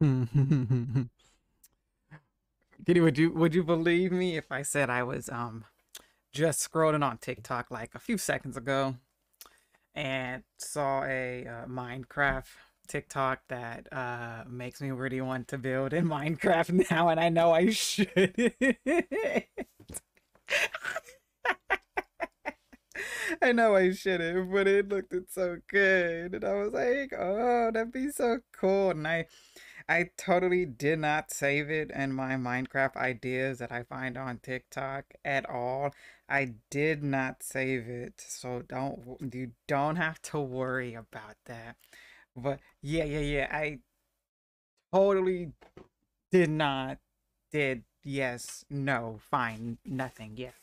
Kitty, would you would you believe me if I said I was um just scrolling on TikTok like a few seconds ago and saw a uh, Minecraft TikTok that uh makes me really want to build in Minecraft now and I know I should. I know I shouldn't, but it looked so good, and I was like, "Oh, that'd be so cool." And I, I totally did not save it in my Minecraft ideas that I find on TikTok at all. I did not save it, so don't you don't have to worry about that. But yeah, yeah, yeah, I totally did not did yes, no, fine, nothing, yes.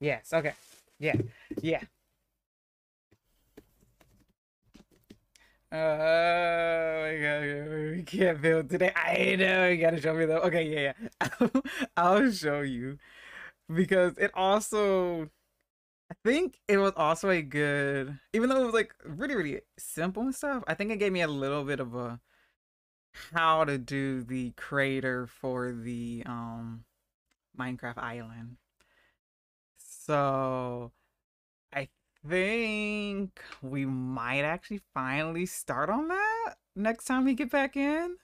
Yes, okay. Yeah, yeah. Oh my god, we can't build today. I know you gotta show me though. Okay, yeah, yeah. I'll show you because it also, I think it was also a good, even though it was like really, really simple and stuff. I think it gave me a little bit of a how to do the crater for the um Minecraft island. So I think we might actually finally start on that next time we get back in.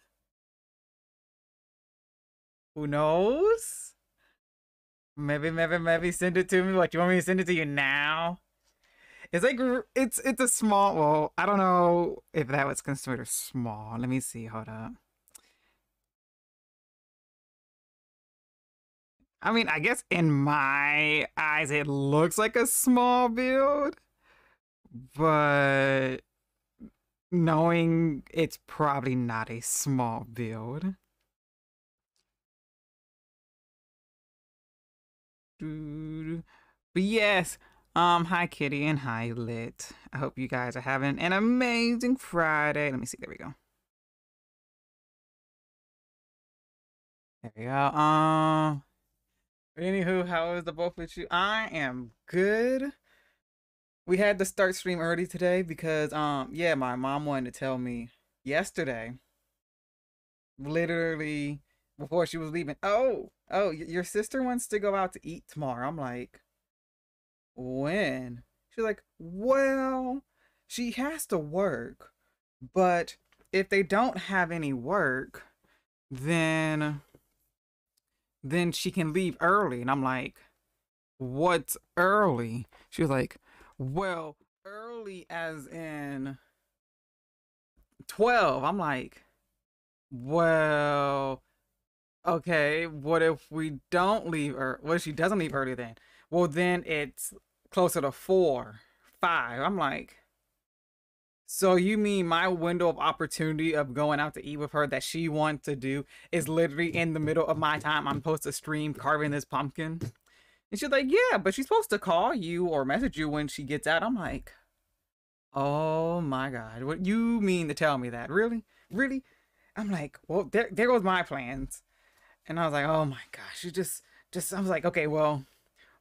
Who knows? Maybe, maybe, maybe send it to me. What you want me to send it to you now? It's like it's it's a small. Well, I don't know if that was considered small. Let me see. Hold up. I mean, I guess in my eyes, it looks like a small build, but knowing it's probably not a small build. But yes, um, hi Kitty and hi Lit. I hope you guys are having an amazing Friday. Let me see. There we go. There we go. Um. Anywho, how is the both with you? I am good. We had to start stream early today because um yeah, my mom wanted to tell me yesterday. Literally before she was leaving. Oh, oh, your sister wants to go out to eat tomorrow. I'm like, when? She's like, well, she has to work, but if they don't have any work, then then she can leave early. And I'm like, what's early? She was like, well, early as in 12. I'm like, well, okay, what if we don't leave or what if she doesn't leave early then? Well, then it's closer to four, five. I'm like, so you mean my window of opportunity of going out to eat with her that she wants to do is literally in the middle of my time I'm supposed to stream carving this pumpkin? And she's like, yeah, but she's supposed to call you or message you when she gets out. I'm like, oh my god, what you mean to tell me that? Really, really? I'm like, well, there, there goes my plans. And I was like, oh my gosh, you just, just, I was like, okay, well,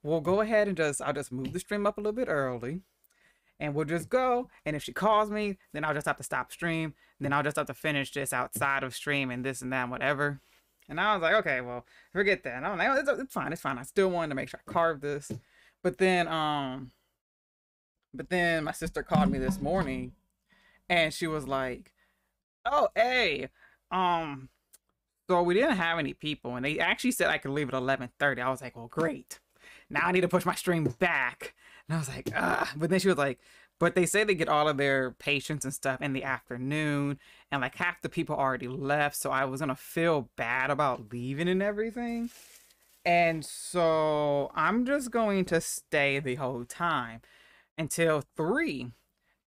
we'll go ahead and just, I'll just move the stream up a little bit early and we'll just go. And if she calls me, then I'll just have to stop stream. Then I'll just have to finish this outside of stream and this and that and whatever. And I was like, okay, well, forget that. And I'm like, it's, it's fine, it's fine. I still wanted to make sure I carved this. But then, um, but then my sister called me this morning, and she was like, "Oh, hey, um, so we didn't have any people, and they actually said I could leave at 11:30." I was like, "Well, great. Now I need to push my stream back." And I was like, ah. But then she was like, but they say they get all of their patients and stuff in the afternoon, and like half the people already left, so I was gonna feel bad about leaving and everything. And so I'm just going to stay the whole time until three.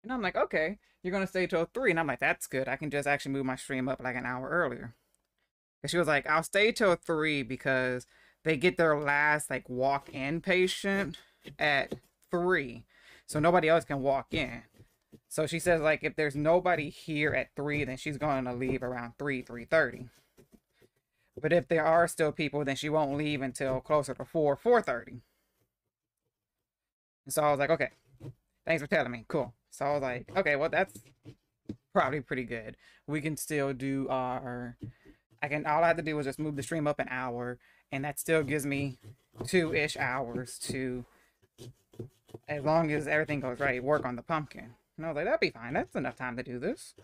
And I'm like, okay, you're gonna stay till three. And I'm like, that's good. I can just actually move my stream up like an hour earlier. And she was like, I'll stay till three because they get their last like walk-in patient at three, so nobody else can walk in. So she says like if there's nobody here at three, then she's going to leave around three, three thirty. But if there are still people, then she won't leave until closer to four, four thirty. And so I was like, okay, thanks for telling me. Cool. So I was like, okay, well that's probably pretty good. We can still do our. I can. All I have to do is just move the stream up an hour, and that still gives me two ish hours to, as long as everything goes right, work on the pumpkin. And I was like, that'd be fine. That's enough time to do this.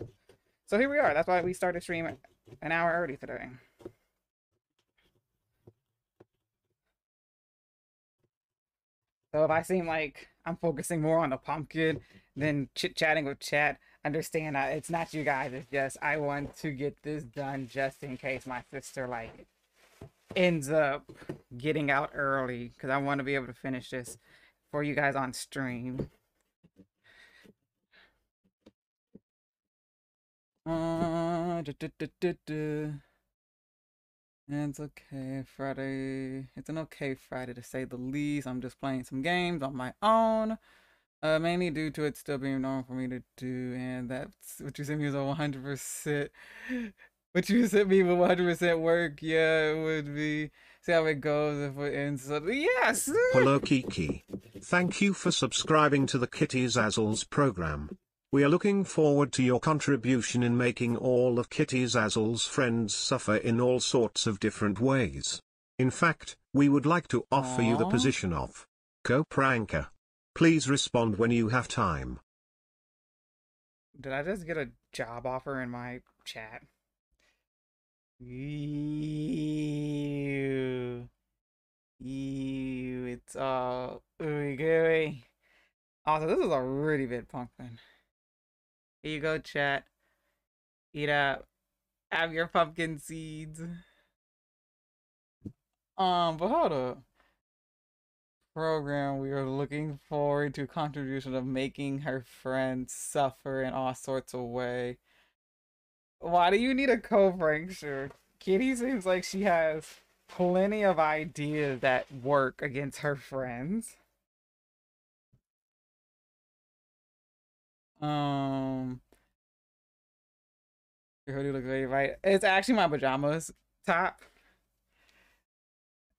So here we are. That's why we started streaming an hour early today. So if I seem like I'm focusing more on the pumpkin than chit chatting with chat, understand that it's not you guys. It's just I want to get this done just in case my sister like ends up getting out early because I want to be able to finish this for you guys on stream. Uh, duh, duh, duh. It's okay, Friday. It's an okay Friday to say the least. I'm just playing some games on my own. Uh, mainly due to it still being normal for me to do, and that's what you sent me was a 100%. What you sent me with 100% work, yeah, it would be. See how it goes if ends. So, yes! Hello Kiki. Thank you for subscribing to the Kitty Zazzles program. We are looking forward to your contribution in making all of Kitty Zazzle's friends suffer in all sorts of different ways. In fact, we would like to offer you the position of co-pranker. Please respond when you have time. Did I just get a job offer in my chat? Ew. Ew. It's all ooey gooey. Also, this is a really big pumpkin. Here you go, chat. Eat up. Have your pumpkin seeds. Um, but hold up. Program, we are looking forward to contribution of making her friends suffer in all sorts of way. Why do you need a co-prankster? Kitty seems like she has plenty of ideas that work against her friends. Um, your hoodie looks great, right? It's actually my pajamas top.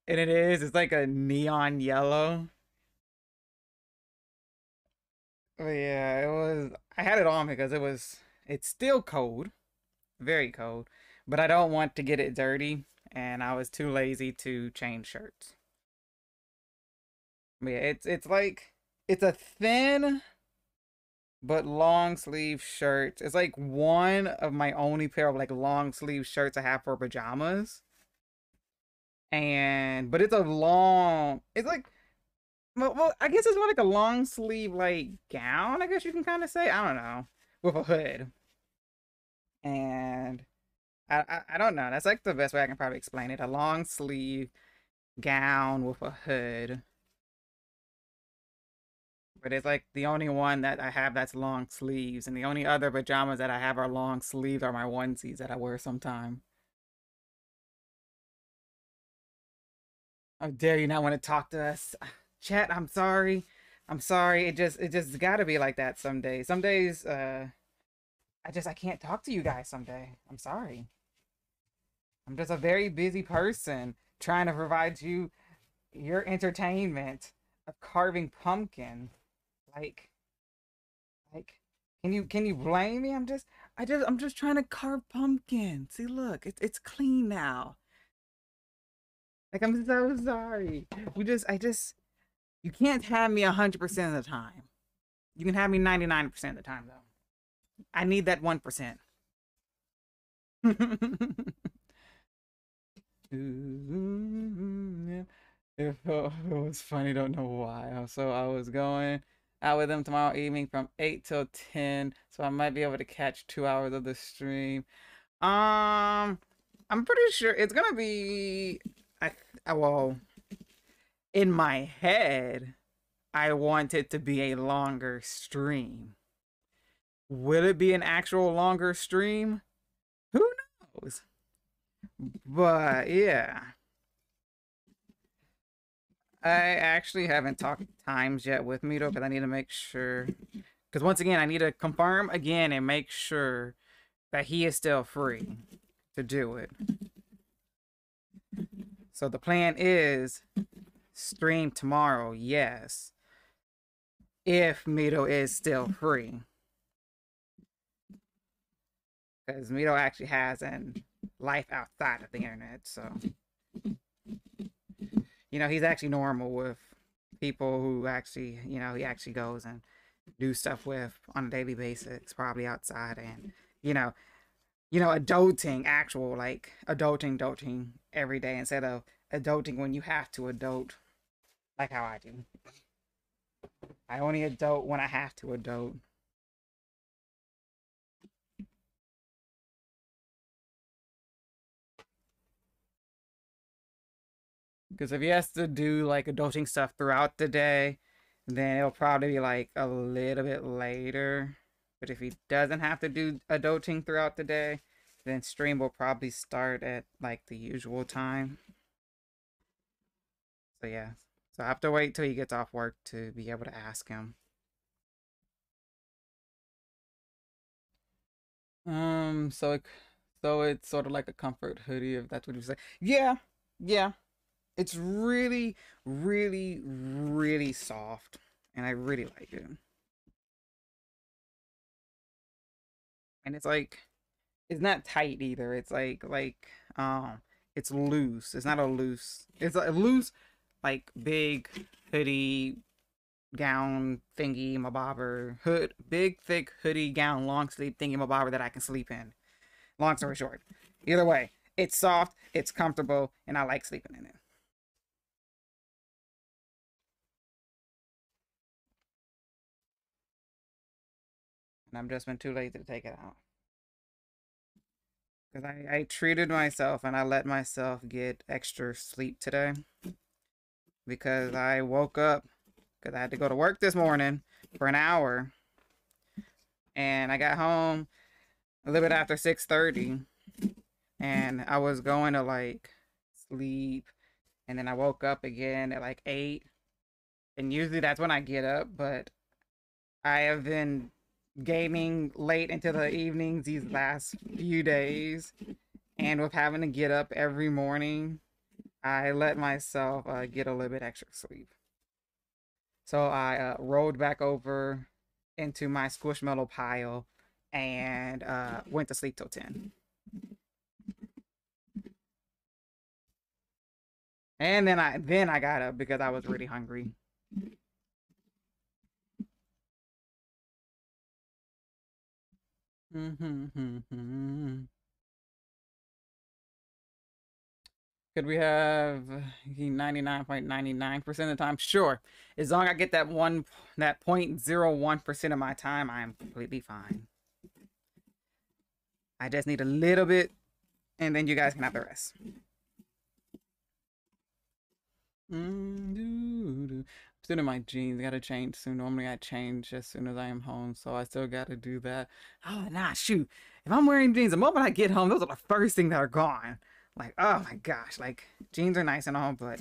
And it is, it's like a neon yellow. But yeah, it was, I had it on because it was, it's still cold, very cold, but I don't want to get it dirty, and I was too lazy to change shirts. But yeah, it's, it's like, it's a thin but long sleeve shirt. It's like one of my only pair of like long sleeve shirts I have for pajamas. And but it's a long. It's like, well, well I guess it's more like a long sleeve like gown. I guess you can kind of say. I don't know, with a hood. And I, I I don't know. That's like the best way I can probably explain it. A long sleeve gown with a hood. But it's like the only one that I have that's long sleeves, and the only other pajamas that I have are long sleeves are my onesies that I wear sometime. How dare you not want to talk to us? Chat, I'm sorry. I'm sorry. It just it just gotta be like that some days. Some days uh I just I can't talk to you guys someday. I'm sorry. I'm just a very busy person trying to provide you your entertainment of carving pumpkin. Like like can you can you blame me? I'm just I just I'm just trying to carve pumpkin. See look, it's it's clean now. Like I'm so sorry. We just I just you can't have me hundred percent of the time. You can have me ninety nine percent of the time though. I need that one percent. It felt- it was funny, don't know why. So I was going out with them tomorrow evening from 8 till 10. So I might be able to catch two hours of the stream. Um I'm pretty sure it's gonna be I I- well in my head I want it to be a longer stream. Will it be an actual longer stream? Who knows? But yeah. I actually haven't talked times yet with Mito because I need to make sure. Because once again, I need to confirm again and make sure that he is still free to do it. So the plan is stream tomorrow, yes. If Mito is still free. Because Mito actually has an life outside of the internet. So, you know, he's actually normal with people who actually, you know, he actually goes and do stuff with on a daily basis, probably outside, and you know, you know, adulting, actual like adulting, adulting every day instead of adulting when you have to adult, like how I do. I only adult when I have to adult. Because if he has to do like adulting stuff throughout the day, then it'll probably be like a little bit later. But if he doesn't have to do adulting throughout the day, then stream will probably start at like the usual time. So yeah. So I have to wait till he gets off work to be able to ask him. Um, so it, so it's sort of like a comfort hoodie, if that's what you say. Yeah, yeah. It's really, really, really soft, and I really like it. And it's like, it's not tight either. It's like, like, um, it's loose. It's not a loose. It's a loose, like big hoodie gown thingy my bobber hood big thick hoodie gown long sleeve thingy my bobber that I can sleep in. Long story short, either way, it's soft, it's comfortable, and I like sleeping in it. And I'm just been too lazy to take it out. Because I, I treated myself and I let myself get extra sleep today. Because mm. I woke up because I had to go to work this morning for an hour. And I got home a little bit after 6.30. And I was going to like sleep. And then I woke up again at like 8. And usually that's when I get up. But I have been gaming late into the evenings these last few days. And with having to get up every morning, I let myself uh, get a little bit extra sleep. So I uh, rolled back over into my squishmallow pile and uh, went to sleep till 10. And then I then I got up because I was really hungry. Mm-hmm, mm-hmm, mm-hmm. Could we have uh, 99.99% of the time? Sure. As long as I get that one that 0.01% of my time, I'm completely fine. I just need a little bit and then you guys can have the rest. Mm, Still in my jeans. Gotta change soon. Normally I change as soon as I am home, so I still gotta do that. Oh nah, shoot. If I'm wearing jeans, the moment I get home, those are the first thing that are gone. Like, oh my gosh, like jeans are nice and all, but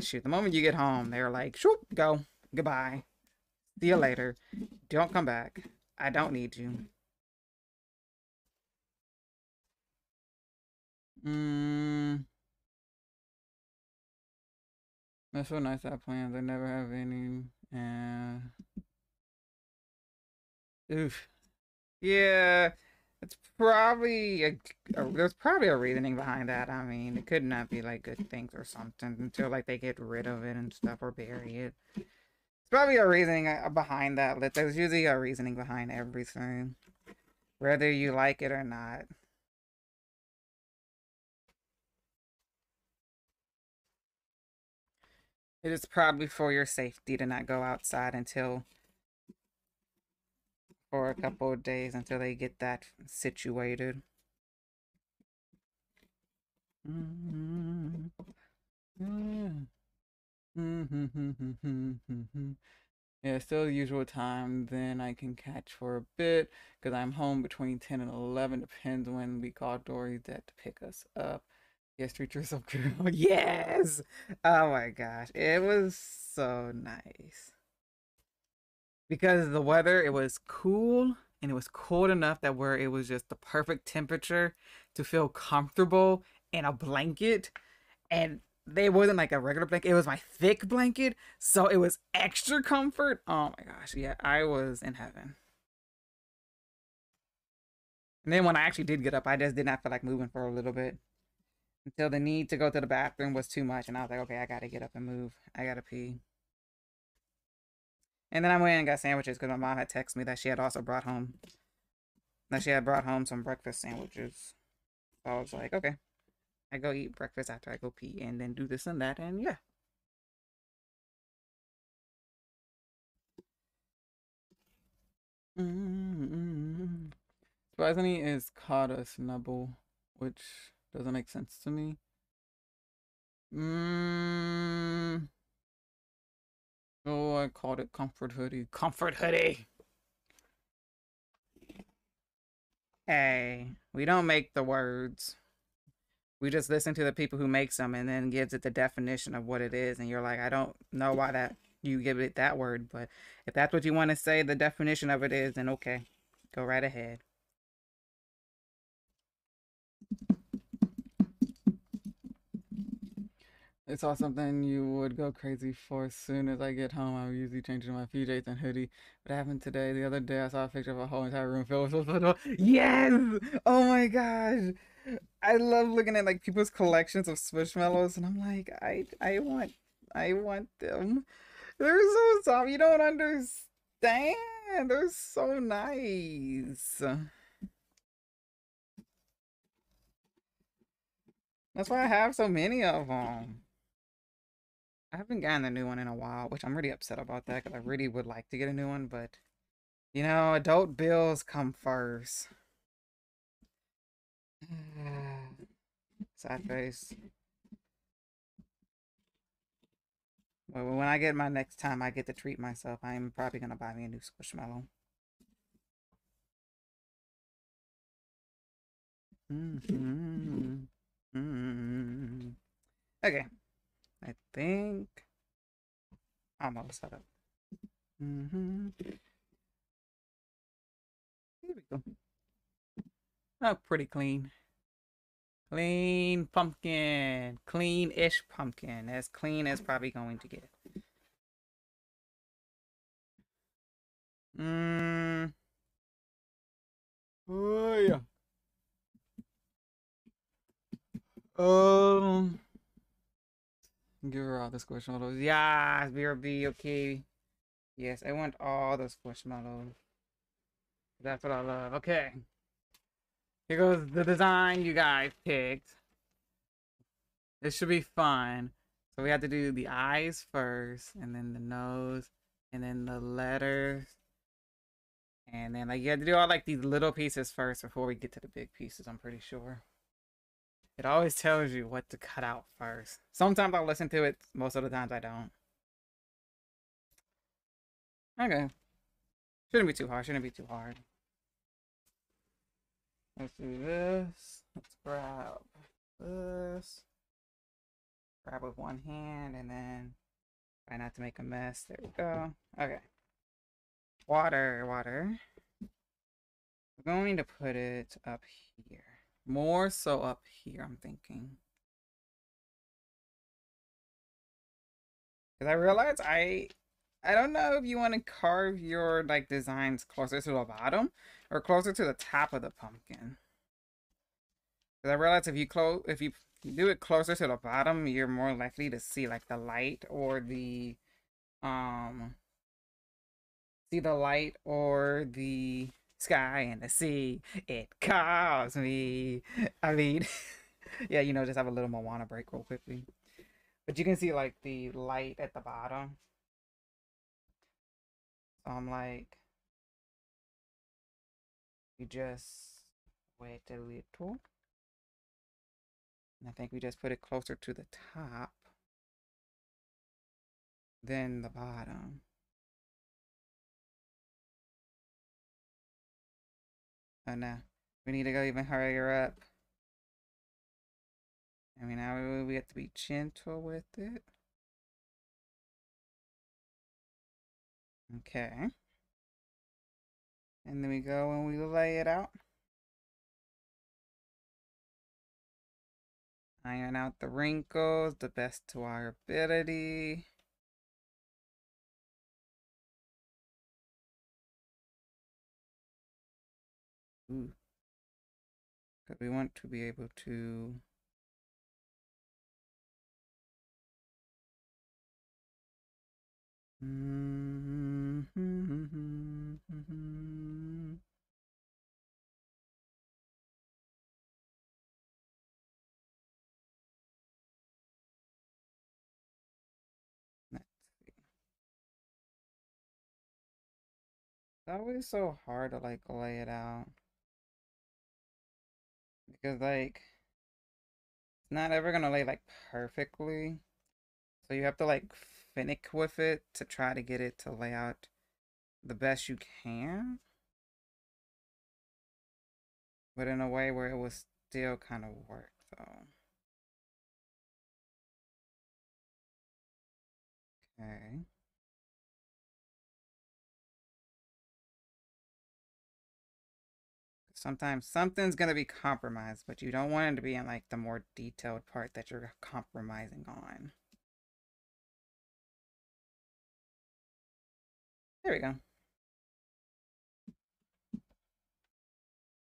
shoot, the moment you get home, they're like, shoot, go, goodbye, see you later, don't come back, I don't need you. Mm. That's so nice to have plans. I never have any. Oof, yeah. It's probably a, a, there's probably a reasoning behind that. I mean, it could not be like good things or something until like they get rid of it and stuff or bury it. It's probably a reasoning uh, behind that. There's usually a reasoning behind everything, whether you like it or not. It is probably for your safety to not go outside until for a couple of days until they get that situated. Mm-hmm. Yeah. still the usual time. Then I can catch for a bit because I'm home between 10 and 11. Depends when we call Dory that to pick us up. Yes, treat yourself, girl. yes. Oh my gosh, it was so nice because the weather it was cool and it was cold enough that where it was just the perfect temperature to feel comfortable in a blanket and they wasn't like a regular blanket it was my thick blanket so it was extra comfort oh my gosh yeah i was in heaven And then when I actually did get up, I just did not feel like moving for a little bit. Until the need to go to the bathroom was too much. And I was like, okay, I gotta get up and move. I gotta pee. And then I went and got sandwiches because my mom had texted me that she had also brought home that she had brought home some breakfast sandwiches. So I was like, okay. I go eat breakfast after I go pee and then do this and that and yeah. Mm-hmm. Surprisingly, is caught a snubble, which doesn't make sense to me. Mm. Oh, I called it comfort hoodie. Comfort hoodie. Hey, we don't make the words. We just listen to the people who makes them and then gives it the definition of what it is. And you're like, I don't know why that you give it that word, but if that's what you want to say, the definition of it is, then okay, go right ahead. It's all something you would go crazy for as soon as I get home. I'm usually change to my PJs and hoodie. What happened today? The other day I saw a picture of a whole entire room filled with photos. Yes! Oh my gosh! I love looking at like people's collections of Squishmallows, and I'm like, I I want I want them. They're so soft. You don't understand. They're so nice. That's why I have so many of them. I haven't gotten a new one in a while, which I'm really upset about that because I really would like to get a new one, but you know, adult bills come first. Sad face. But when I get my next time, I get to treat myself. I am probably gonna buy me a new Squishmallow. Mm -hmm. Mm -hmm. Okay. I think I'm all set up. Mm-hmm. Here we go. Oh, pretty clean. Clean pumpkin. Clean-ish pumpkin. As clean as probably going to get. Mmm. Oh, yeah. Um... Give her all the squishmallows. Yes, BRB, okay. Yes, I want all the squishmallows. That's what I love. Okay. Here goes the design you guys picked. This should be fun. So we have to do the eyes first, and then the nose, and then the letters. And then like you have to do all like these little pieces first before we get to the big pieces, I'm pretty sure. It always tells you what to cut out first. Sometimes I'll listen to it, most of the times I don't. Okay. Shouldn't be too hard, shouldn't be too hard. Let's do this. Let's grab this. Grab with one hand and then try not to make a mess. There we go. Okay. Water, water. We're going to put it up here. More so up here, I'm thinking. Because I realize I I don't know if you want to carve your like designs closer to the bottom or closer to the top of the pumpkin. Because I realize if you close if you do it closer to the bottom, you're more likely to see like the light or the um see the light or the sky and the sea. It calls me. I mean, yeah, you know, just have a little Moana break real quickly. But you can see like the light at the bottom. So I'm like, you just wait a little. And I think we just put it closer to the top than the bottom. Oh no. We need to go even higher up. I mean, now we have to be gentle with it. Okay. And then we go and we lay it out. Iron out the wrinkles the best to our ability. Because we want to be able to Mm-hmm. Let's see. It's always so hard to like lay it out. Because like it's not ever gonna lay like perfectly. So you have to like finick with it to try to get it to lay out the best you can. But in a way where it will still kind of work though. Okay. Sometimes something's going to be compromised, but you don't want it to be in like the more detailed part that you're compromising on. There we go.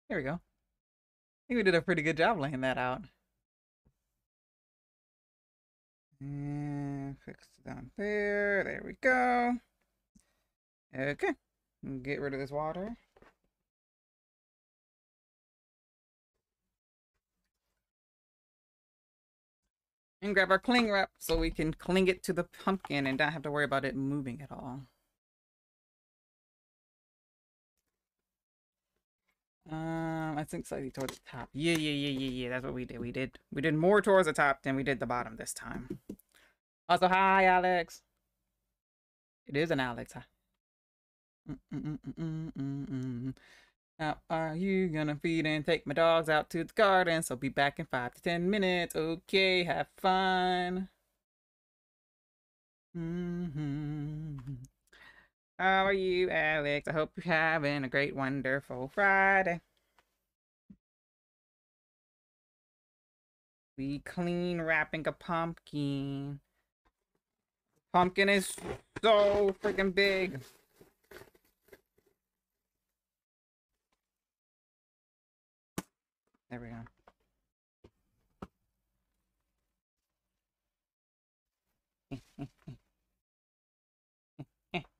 There we go. I think we did a pretty good job laying that out. And fix it down there. There we go. Okay. Get rid of this water. And grab our cling wrap so we can cling it to the pumpkin and not have to worry about it moving at all. Um, I think slightly towards the top. Yeah, yeah, yeah, yeah, yeah. That's what we did. We did we did more towards the top than we did the bottom this time. Also, hi, Alex. It is an Alex. Huh? Mm -mm -mm How are you gonna feed and take my dogs out to the garden? So be back in five to ten minutes. Okay, have fun. Mm -hmm. How are you, Alex? I hope you're having a great, wonderful Friday. We clean wrapping a pumpkin. Pumpkin is so freaking big. There we go.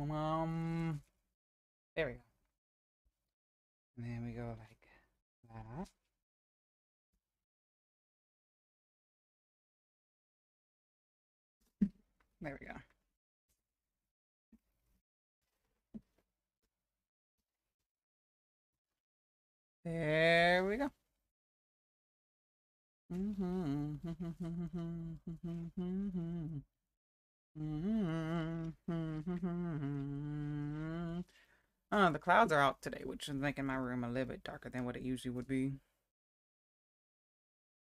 Um, there we go. And then we go like that. There we go. There we go. Mm-hmm. Uh, the clouds are out today, which is making my room a little bit darker than what it usually would be.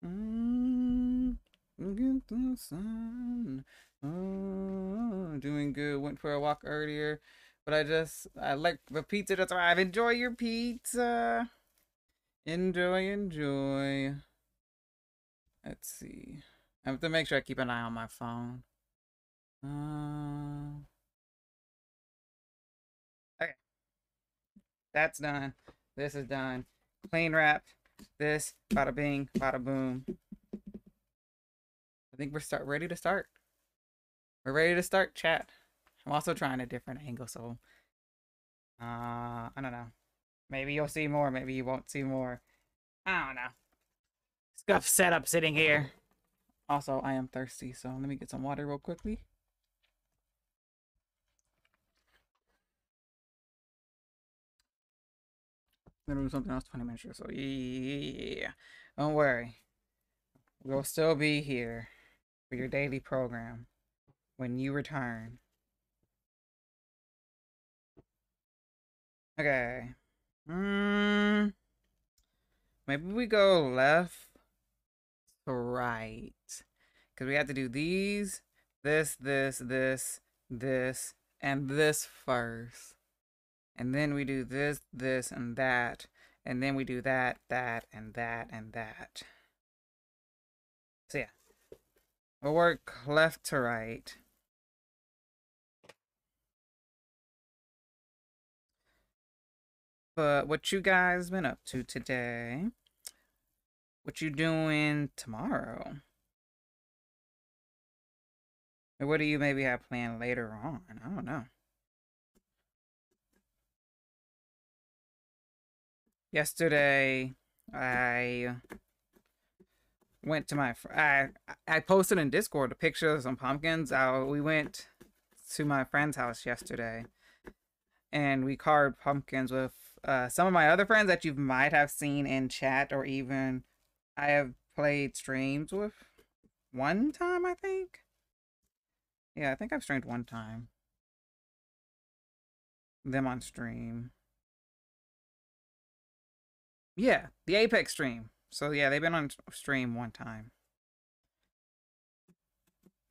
Mm, get the sun. Oh, doing good. Went for a walk earlier, but I just I like the pizza to thrive. Enjoy your pizza. Enjoy, enjoy. Let's see. I have to make sure I keep an eye on my phone. Uh, okay. That's done. This is done. Clean wrap. This. Bada bing. Bada boom. I think we're start ready to start. We're ready to start chat. I'm also trying a different angle, so uh I don't know. Maybe you'll see more, maybe you won't see more. I don't know. Scuff setup sitting here. Also, I am thirsty, so let me get some water real quickly. gonna do something else 20 minutes or so. Yeah. Don't worry. We'll still be here for your daily program when you return. Okay. Hmm. Maybe we go left to right. Because we have to do these, this, this, this, this, and this first and then we do this, this, and that, and then we do that, that, and that, and that. So yeah, we'll work left to right. But what you guys been up to today? What you doing tomorrow? Or what do you maybe have planned later on? I don't know. Yesterday, I went to my I I posted in Discord a picture of some pumpkins. Uh, we went to my friend's house yesterday, and we carved pumpkins with uh, some of my other friends that you might have seen in chat or even I have played streams with one time. I think. Yeah, I think I've streamed one time. Them on stream. Yeah, the Apex stream. So yeah, they've been on stream one time.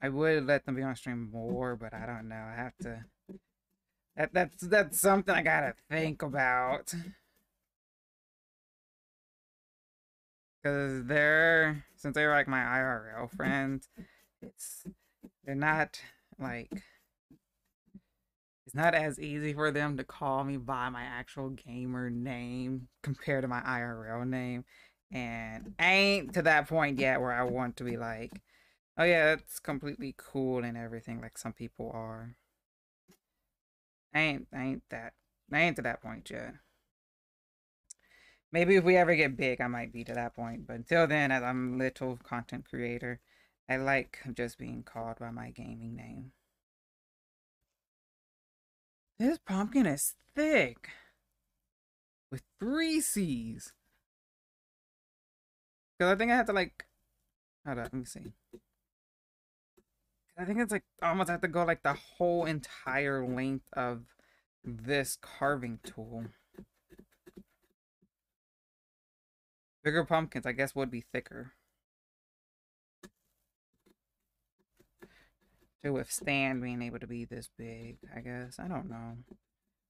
I would let them be on stream more, but I don't know. I have to. That that's that's something I gotta think about. Cause they're since they're like my IRL friends, it's they're not like it's not as easy for them to call me by my actual gamer name compared to my IRL name. And I ain't to that point yet where I want to be like, oh yeah, that's completely cool and everything like some people are. I ain't I ain't that I ain't to that point yet. Maybe if we ever get big I might be to that point. But until then as I'm a little content creator, I like just being called by my gaming name. This pumpkin is thick. With three C's. Because I think I have to like... Hold up, let me see. I think it's like almost have to go like the whole entire length of this carving tool. Bigger pumpkins, I guess, would be thicker. to withstand being able to be this big, I guess. I don't know.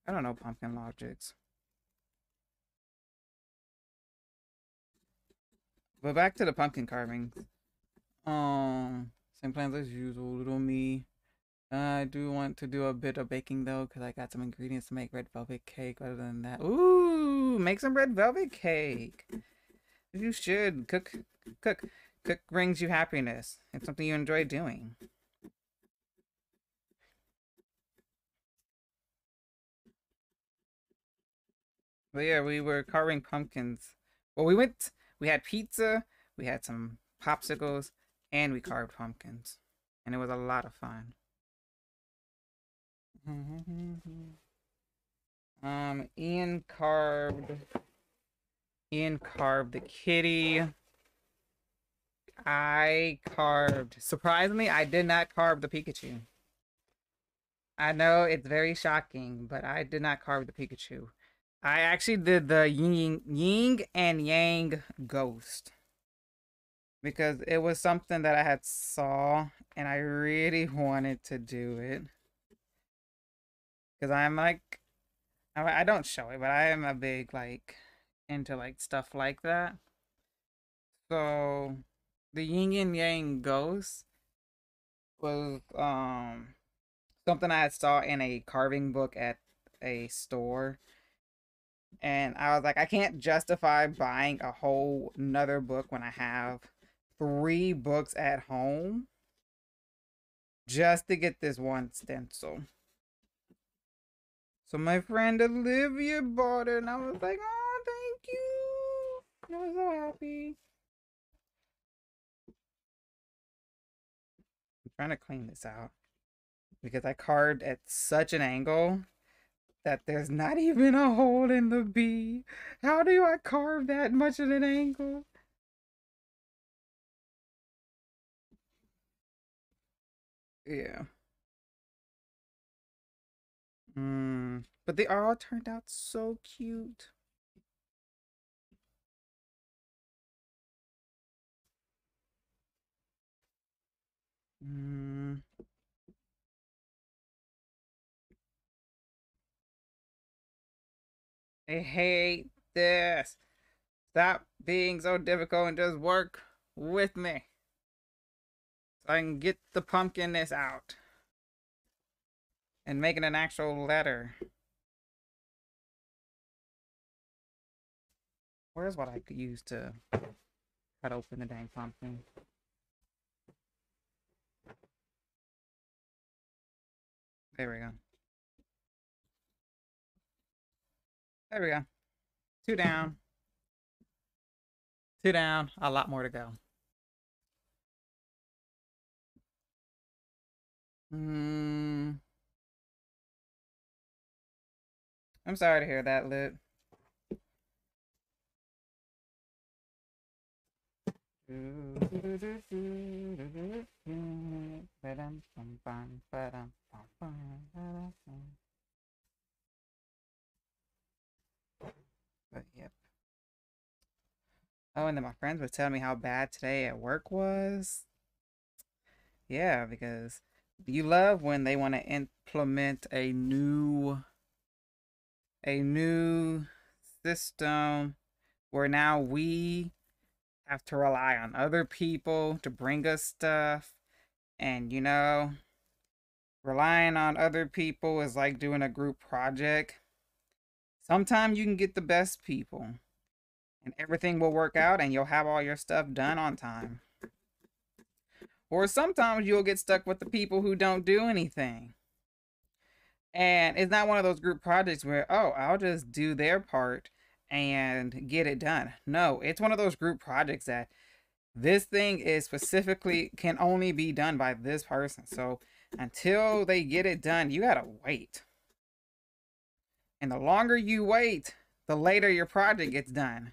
I don't know pumpkin logics. But back to the pumpkin carvings. Um, same plans as usual, little me. I do want to do a bit of baking though, because I got some ingredients to make red velvet cake. Other than that, ooh, make some red velvet cake. You should cook, cook, cook brings you happiness. It's something you enjoy doing. But yeah, we were carving pumpkins. Well, we went, we had pizza, we had some popsicles, and we carved pumpkins. And it was a lot of fun. um, Ian carved, Ian carved the kitty. I carved, surprisingly, I did not carve the Pikachu. I know it's very shocking, but I did not carve the Pikachu. I actually did the yin, yin and yang ghost because it was something that I had saw and I really wanted to do it. Because I'm like I don't show it but I am a big like into like stuff like that. So the yin and yang ghost was um something I had saw in a carving book at a store. And I was like, I can't justify buying a whole another book when I have three books at home just to get this one stencil. So my friend Olivia bought it, and I was like, oh, thank you. I was so happy. I'm trying to clean this out because I carved at such an angle that there's not even a hole in the B. How do I carve that much at an angle? Yeah. Mm, but they all turned out so cute. Mm. I hate this. Stop being so difficult and just work with me. So I can get the pumpkinness out. And make it an actual letter. Where's what I could use to cut open the dang pumpkin? There we go. There we go. Two down. Two down. A lot more to go. Hmm. I'm sorry to hear that, Lit. But yep. Oh, and then my friends would tell me how bad today at work was. Yeah, because you love when they want to implement a new a new system where now we have to rely on other people to bring us stuff. And you know relying on other people is like doing a group project. Sometimes you can get the best people and everything will work out and you'll have all your stuff done on time or sometimes you'll get stuck with the people who don't do anything and it's not one of those group projects where, oh, I'll just do their part and get it done. No, it's one of those group projects that this thing is specifically can only be done by this person. So until they get it done, you gotta wait. And the longer you wait, the later your project gets done.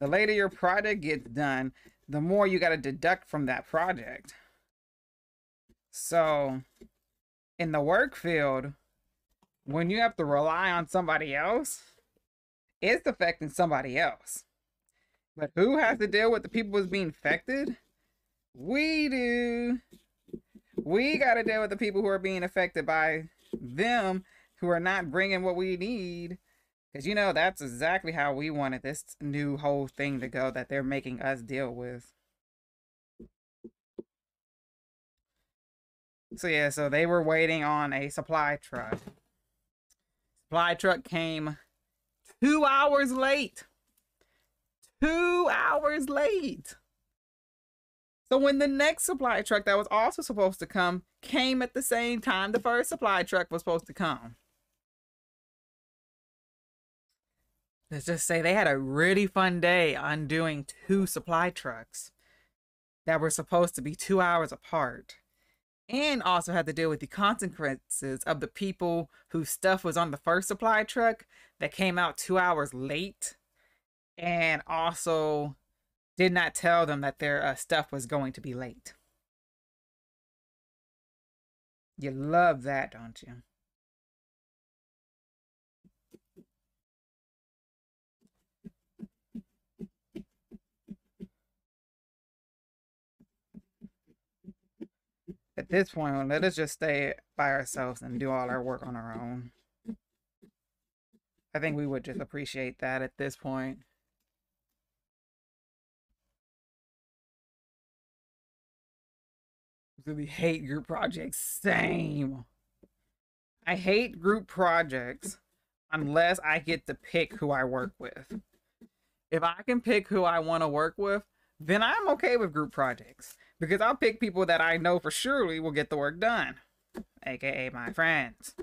The later your project gets done, the more you gotta deduct from that project. So in the work field, when you have to rely on somebody else, it's affecting somebody else. But who has to deal with the people who's being affected? We do. We got to deal with the people who are being affected by them who are not bringing what we need. Because, you know, that's exactly how we wanted this new whole thing to go that they're making us deal with. So, yeah, so they were waiting on a supply truck. Supply truck came two hours late. Two hours late. So when the next supply truck that was also supposed to come came at the same time the first supply truck was supposed to come. Let's just say they had a really fun day undoing two supply trucks that were supposed to be two hours apart and also had to deal with the consequences of the people whose stuff was on the first supply truck that came out two hours late and also did not tell them that their uh, stuff was going to be late. You love that, don't you? At this point, let us just stay by ourselves and do all our work on our own. I think we would just appreciate that at this point. Really hate group projects. Same. I hate group projects unless I get to pick who I work with. If I can pick who I want to work with, then I'm okay with group projects because I'll pick people that I know for surely will get the work done, aka my friends.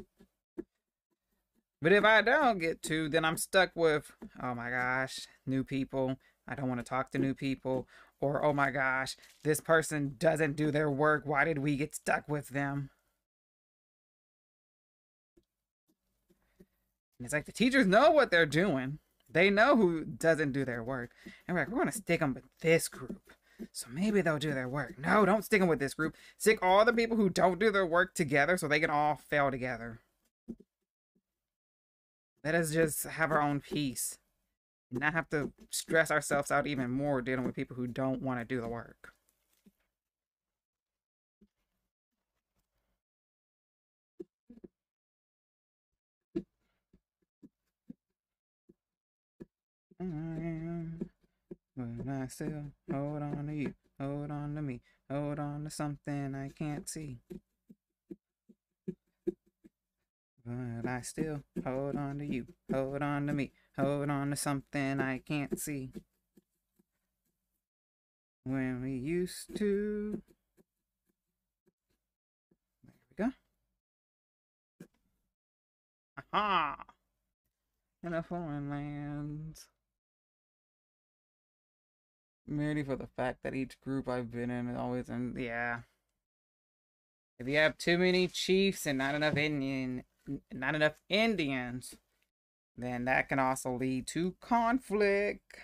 But if I don't get to, then I'm stuck with, oh my gosh, new people. I don't want to talk to new people. Or, oh my gosh, this person doesn't do their work. Why did we get stuck with them? And it's like the teachers know what they're doing. They know who doesn't do their work. And we're like, we're going to stick them with this group. So maybe they'll do their work. No, don't stick them with this group. Stick all the people who don't do their work together so they can all fail together. Let us just have our own peace. Not have to stress ourselves out even more dealing with people who don't want to do the work. Mm-hmm. But I still hold on to you, hold on to me, hold on to something I can't see. But I still hold on to you, hold on to me, Hold on to something I can't see. When we used to. There we go. Aha! In a foreign land. Merely for the fact that each group I've been in is always in. Yeah. If you have too many chiefs and not enough Indian, not enough Indians, then that can also lead to conflict.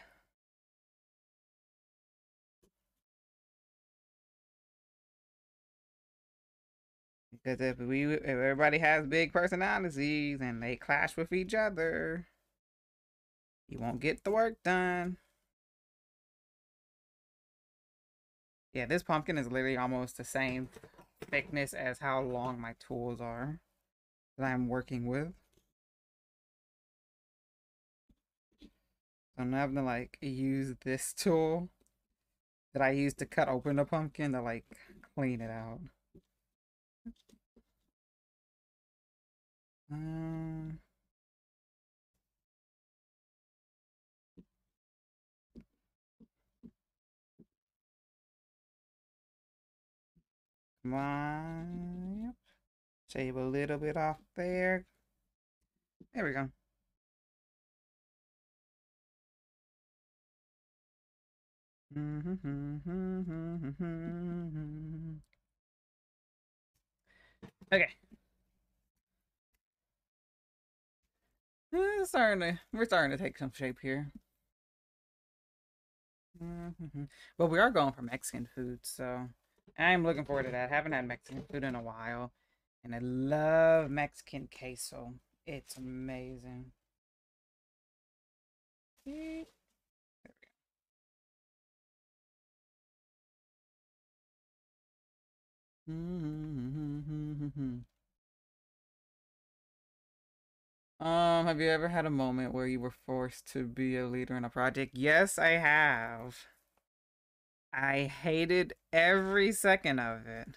Because if we if everybody has big personalities and they clash with each other, you won't get the work done. Yeah, this pumpkin is literally almost the same thickness as how long my tools are that I'm working with. I'm having to like use this tool that I used to cut open the pumpkin to like clean it out. Um, Yep. Shave a little bit off there. There we go. okay. It's starting to, we're starting to take some shape here. Mm-hmm. But we are going for Mexican food, so I'm looking forward to that. I Haven't had Mexican food in a while, and I love Mexican queso. It's amazing. There we go. Um, have you ever had a moment where you were forced to be a leader in a project? Yes, I have. I hated every second of it.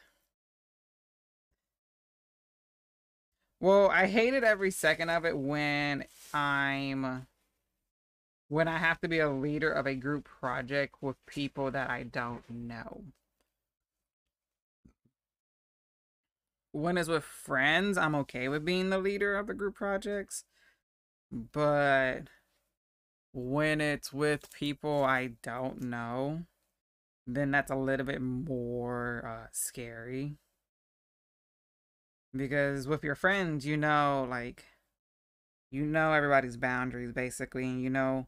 Well, I hated every second of it when I'm when I have to be a leader of a group project with people that I don't know. when it's with friends, I'm okay with being the leader of the group projects. But when it's with people I don't know, then that's a little bit more uh, scary. Because with your friends, you know, like, you know everybody's boundaries basically, and you know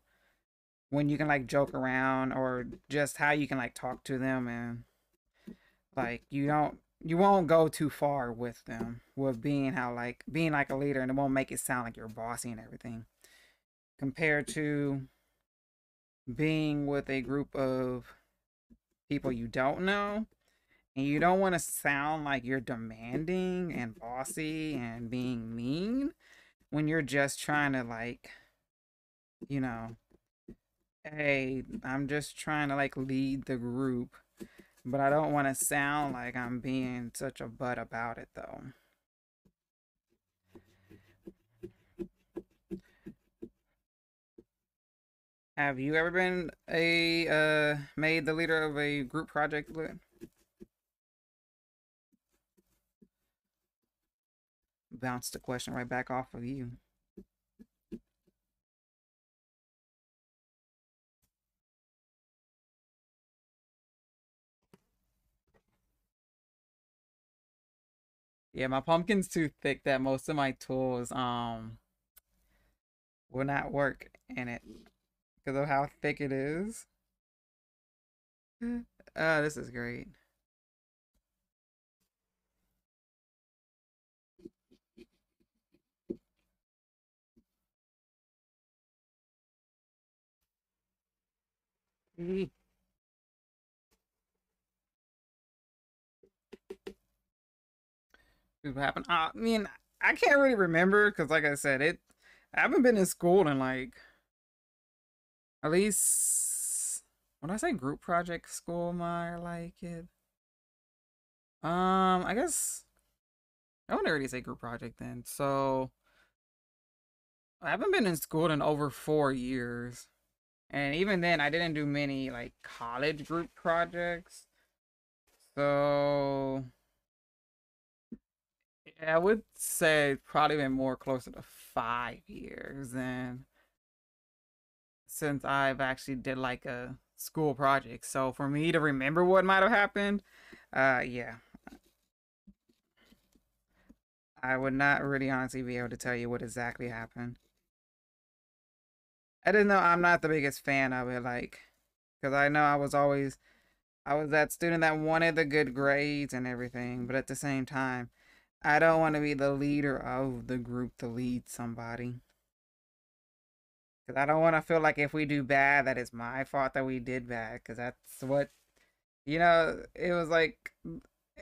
when you can like joke around or just how you can like talk to them and like you don't you won't go too far with them with being how like being like a leader and it won't make it sound like you're bossy and everything compared to being with a group of people you don't know and you don't want to sound like you're demanding and bossy and being mean when you're just trying to like you know hey i'm just trying to like lead the group but I don't want to sound like I'm being such a butt about it, though. Have you ever been a uh, made the leader of a group project? Bounce the question right back off of you. Yeah, my pumpkin's too thick that most of my tools um will not work in it because of how thick it is. Oh, this is great. what happened. Uh, I mean, I can't really remember because, like I said, it. I haven't been in school in like at least when I say group project school, my like it. Um, I guess I wouldn't really say group project then. So I haven't been in school in over four years. And even then, I didn't do many like college group projects. So I would say probably been more closer to five years than since I've actually did like a school project. So for me to remember what might have happened, uh, yeah, I would not really honestly be able to tell you what exactly happened. I didn't know I'm not the biggest fan of it, like, because I know I was always, I was that student that wanted the good grades and everything, but at the same time, I don't want to be the leader of the group to lead somebody. Because I don't want to feel like if we do bad, that it's my fault that we did bad. Because that's what, you know, it was like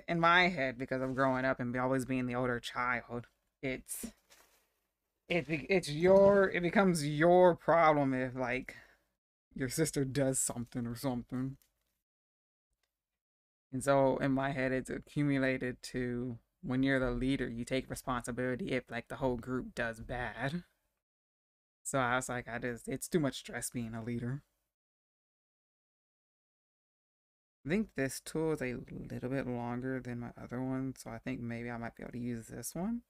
in my head because of growing up and always being the older child. It's, it, it's your, it becomes your problem if like your sister does something or something. And so in my head, it's accumulated to when you're the leader, you take responsibility if like the whole group does bad. So I was like, I just, it's too much stress being a leader. I think this tool is a little bit longer than my other one, so I think maybe I might be able to use this one.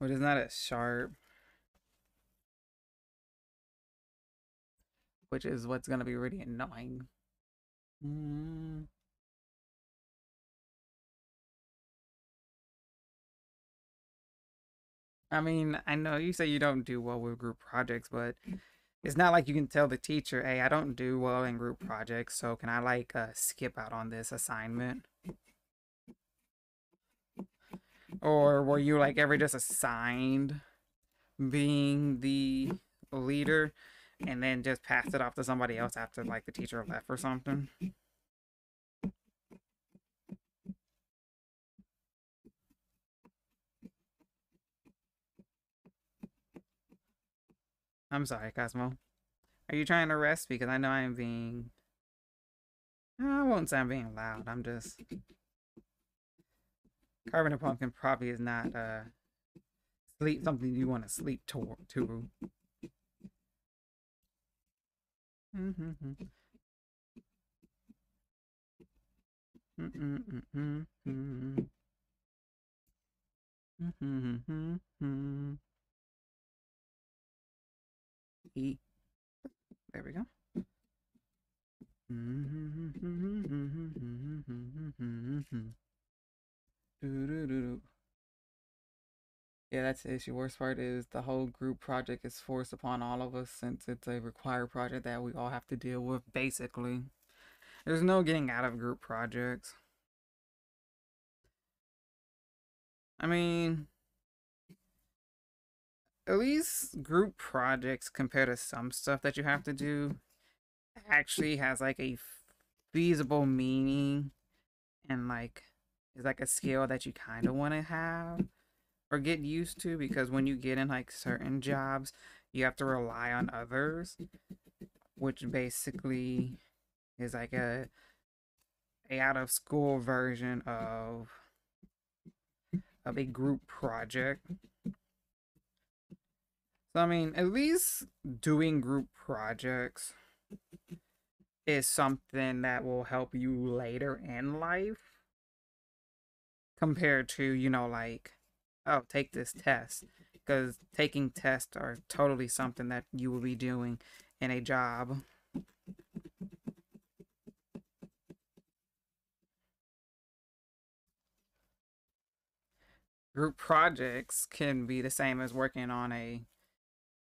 But it's not as sharp. Which is what's going to be really annoying. Mm. I mean, I know you say you don't do well with group projects, but it's not like you can tell the teacher, "Hey, I don't do well in group projects, so can I like uh, skip out on this assignment?" Or were you like ever just assigned being the leader and then just passed it off to somebody else after like the teacher left or something? I'm sorry, Cosmo. Are you trying to rest? Because I know I'm being... I won't say I'm being loud. I'm just... Carving a pumpkin probably is not uh, sleep something you want to sleep to. to. Mm -hmm. Mm -mm -mm E. There we go. Mm-hmm. Yeah, that's the issue. Worst part is the whole group project is forced upon all of us since it's a required project that we all have to deal with, basically. There's no getting out of group projects. I mean, at least group projects compared to some stuff that you have to mm-hmm. do uh-huh. actually has like a feasible meaning and like is like a skill that you kind of want to have or get used to because when you get in like certain jobs you have to rely on others which basically is like a a out of school version of of a group project so, I mean, at least doing group projects is something that will help you later in life compared to, you know, like, oh, take this test. Because taking tests are totally something that you will be doing in a job. Group projects can be the same as working on a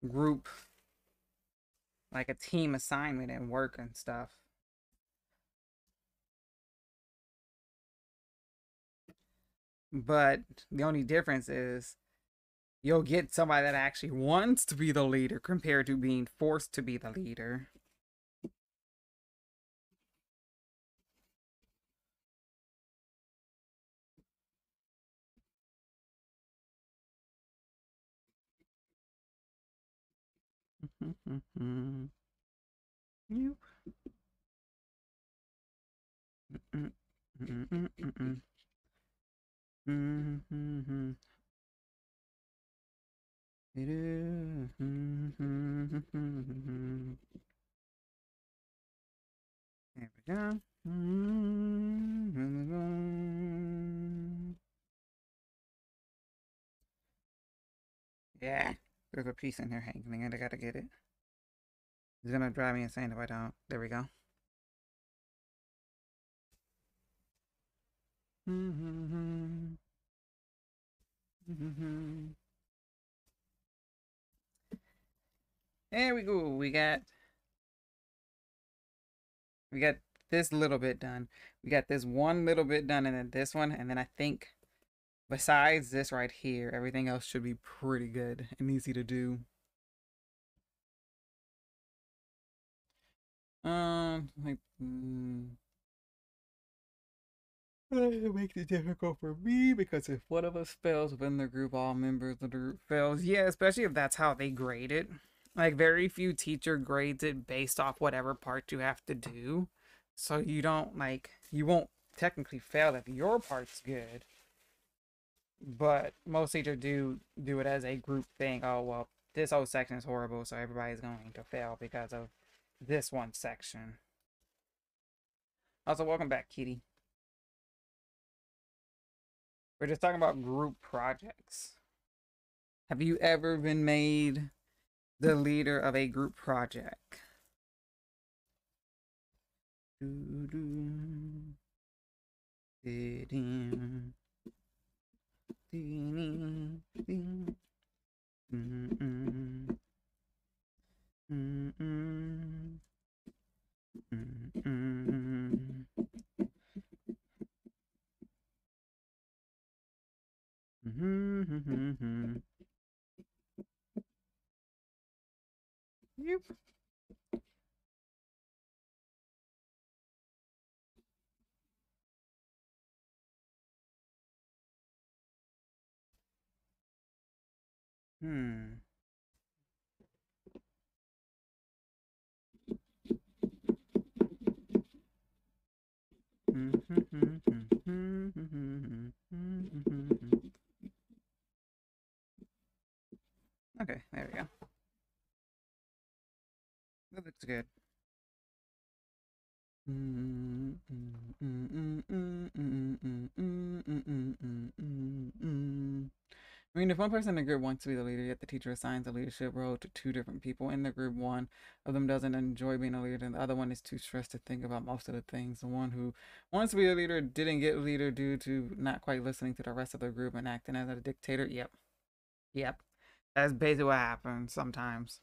group like a team assignment and work and stuff. But the only difference is you'll get somebody that actually wants to be the leader compared to being forced to be the leader. Mm-hmm. There we go. Yeah, there's a piece in here hanging and I gotta get it. It's gonna drive me insane if I don't. There we go. There we go. We got we got this little bit done. We got this one little bit done and then this one and then I think besides this right here, everything else should be pretty good and easy to do. Um, like, mm, it makes it difficult for me because if one of us fails within the group, all members of the group fails. Yeah, especially if that's how they grade it. Like, very few teacher grades it based off whatever part you have to do. So you don't, like, you won't technically fail if your part's good. But most teachers do do it as a group thing. Oh, well, this whole section is horrible, so everybody's going to fail because of this one section. Also, welcome back, Kitty. We're just talking about group projects. Have you ever been made the leader of a group project? Yep. Hmm. Okay, there we go. That looks good. I mean, if one person in the group wants to be the leader, yet the teacher assigns a leadership role to two different people in the group, one of them doesn't enjoy being a leader, and the other one is too stressed to think about most of the things. The one who wants to be a leader didn't get leader due to not quite listening to the rest of the group and acting as a dictator. Yep. Yep. That's basically what happens sometimes.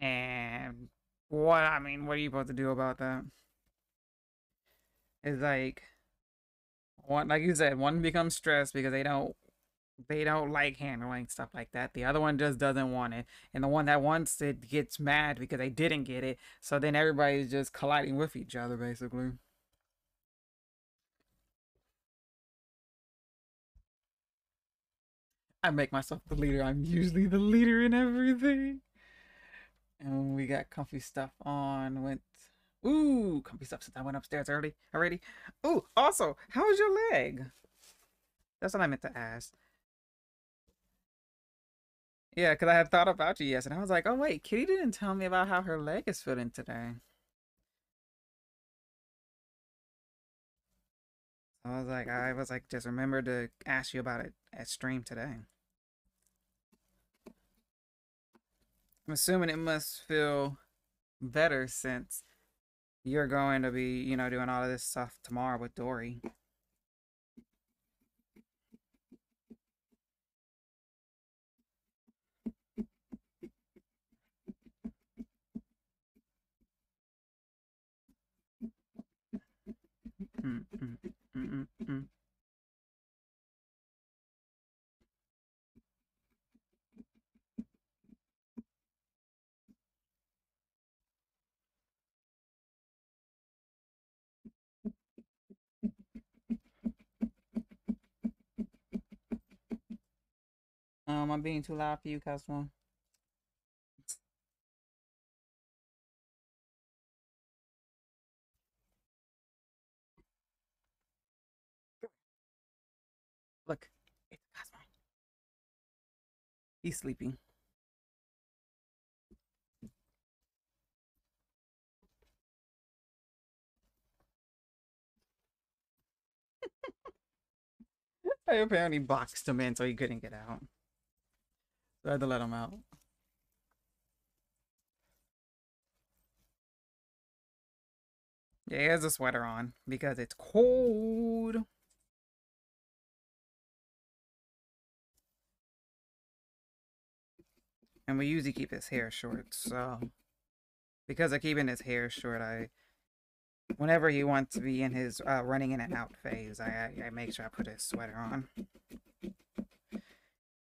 And what I mean, what are you supposed to do about that? It's like one like you said, one becomes stressed because they don't they don't like handling stuff like that. The other one just doesn't want it. And the one that wants it gets mad because they didn't get it. So then everybody's just colliding with each other basically. I make myself the leader. I'm usually the leader in everything. And we got comfy stuff on. Went ooh, comfy stuff since I went upstairs early already. Ooh, also, how's your leg? That's what I meant to ask. Yeah, because I had thought about you yesterday. I was like, oh wait, Kitty didn't tell me about how her leg is feeling today. I was like, I was like, just remember to ask you about it at stream today. I'm assuming it must feel better since you're going to be, you know, doing all of this stuff tomorrow with Dory. Mm, mm, mm, Um, I'm being too loud for you, Cosmo. He's sleeping. I apparently boxed him in so he couldn't get out. So I had to let him out. Yeah, he has a sweater on because it's cold. And we usually keep his hair short, so because of keeping his hair short, I whenever he wants to be in his uh, running in and out phase, I, I make sure I put his sweater on.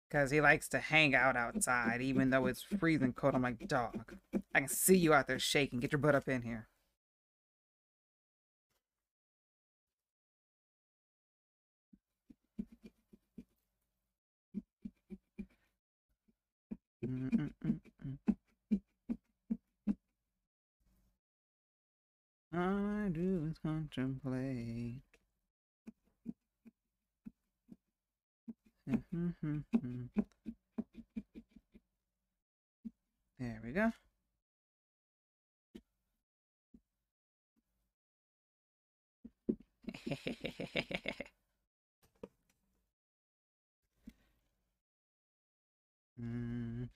Because he likes to hang out outside, even though it's freezing cold. I'm like, dog, I can see you out there shaking. Get your butt up in here. I do is contemplate. there we go. Mm.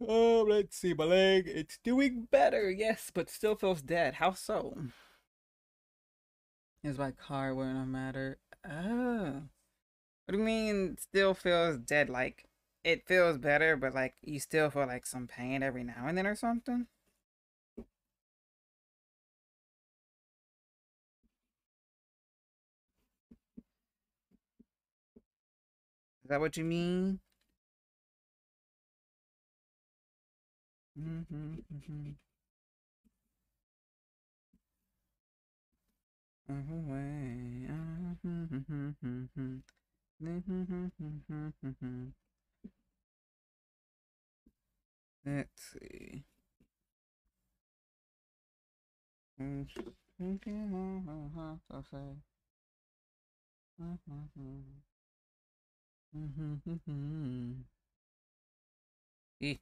Oh, let's see my leg. It's doing better, yes, but still feels dead. How so? Is my car wearing a matter? Oh. What do you mean still feels dead? Like, it feels better, but like, you still feel like some pain every now and then or something? Is that what you mean? Mm-hmm. Let's see. Mm-hmm. E.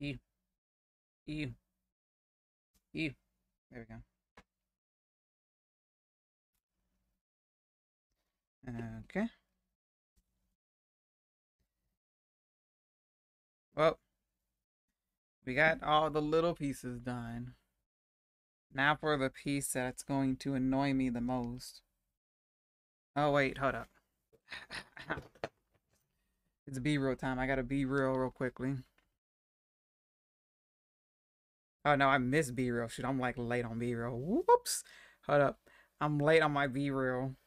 E. E. E. There we go. Okay. Well, we got all the little pieces done. Now for the piece that's going to annoy me the most. Oh, wait, hold up. it's BeReal time. I gotta be real real quickly. Oh, no, I missed BeReal. Shoot, I'm like late on BeReal. Whoops. Hold up. I'm late on my BeReal.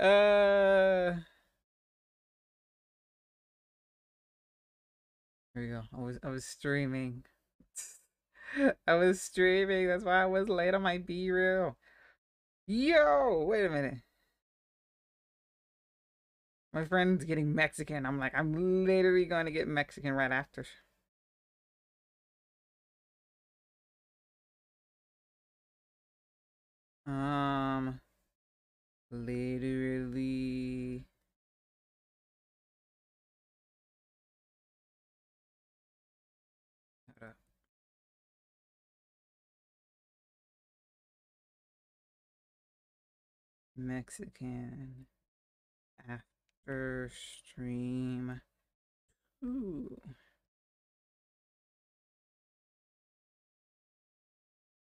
Uh... There we go. I was I was streaming. I was streaming. That's why I was late on my BeReal. Yo, wait a minute. My friend's getting Mexican. I'm like, I'm literally going to get Mexican right after. Um, literally. Mexican after stream. Ooh.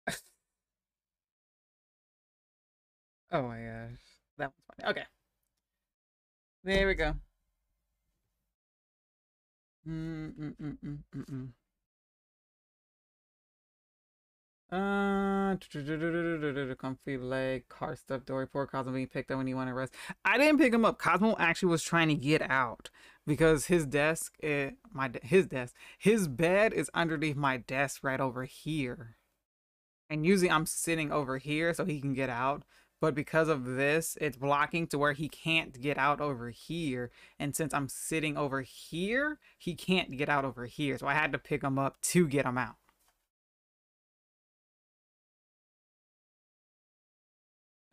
oh my gosh. That was funny. Okay. There we go. Mm -mm -mm Uh, comfy leg, car stuff, door report, Cosmo being picked up when you want to rest. I didn't pick him up. Cosmo actually was trying to get out because his desk, eh, my his desk, his bed is underneath my desk right over here. And usually I'm sitting over here so he can get out. but because of this, it's blocking to where he can't get out over here. And since I'm sitting over here, he can't get out over here. So I had to pick him up to get him out.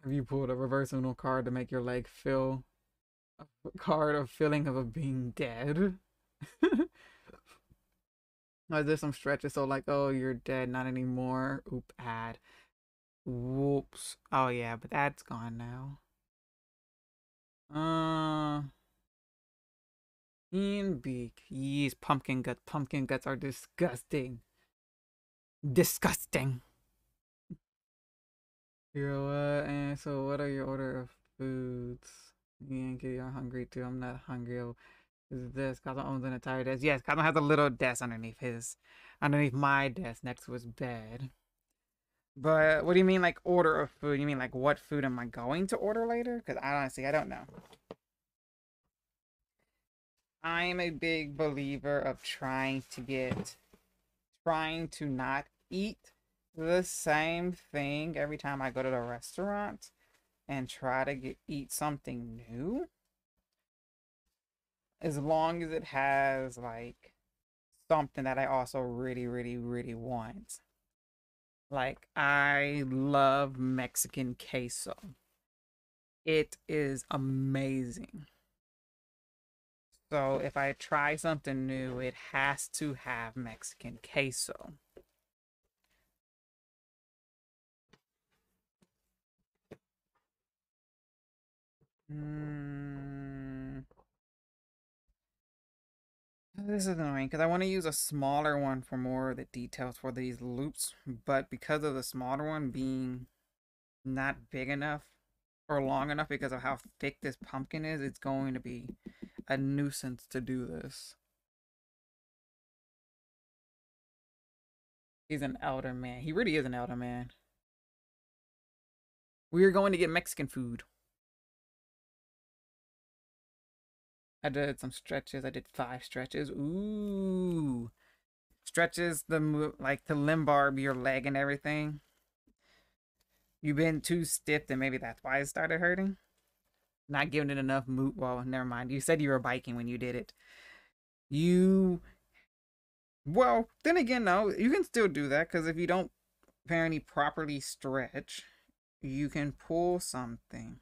Have you pulled a reverse Uno card to make your leg feel a card of feeling of a being dead? Is there some stretches? So like, oh, you're dead, not anymore. Oop, add. Whoops. Oh yeah, but that's gone now. Uh Ian Beak. Yes, pumpkin guts. Pumpkin guts are disgusting. Disgusting. You're what? And so what are your order of foods? Yankee, you're hungry too. I'm not hungry. Is this? Cosmo owns an entire desk. Yes, Cosmo has a little desk underneath his underneath my desk next to his bed. But what do you mean, like order of food? You mean like what food am I going to order later? Because I honestly, I don't know. I am a big believer of trying to get, trying to not eat the same thing every time I go to the restaurant and try to get eat something new. As long as it has like something that I also really, really, really want. Like, I love Mexican queso. It is amazing. So, if I try something new, it has to have Mexican queso. Mm. This is annoying because I want to use a smaller one for more of the details for these loops, but because of the smaller one being not big enough or long enough because of how thick this pumpkin is, it's going to be a nuisance to do this. He's an elder man. He really is an elder man. We are going to get Mexican food. I did some stretches. I did five stretches. Ooh. Stretches the like to limbar your leg and everything. You've been too stiff and maybe that's why it started hurting. Not giving it enough moot. Well, never mind. You said you were biking when you did it. You well, then again, no, you can still do that because if you don't apparently properly stretch, you can pull something.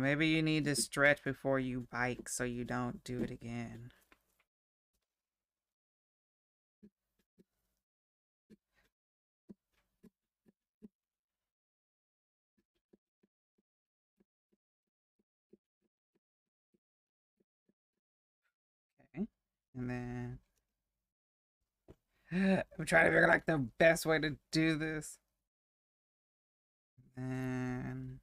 Maybe you need to stretch before you bike so you don't do it again. Okay. And then I'm trying to figure like the best way to do this. And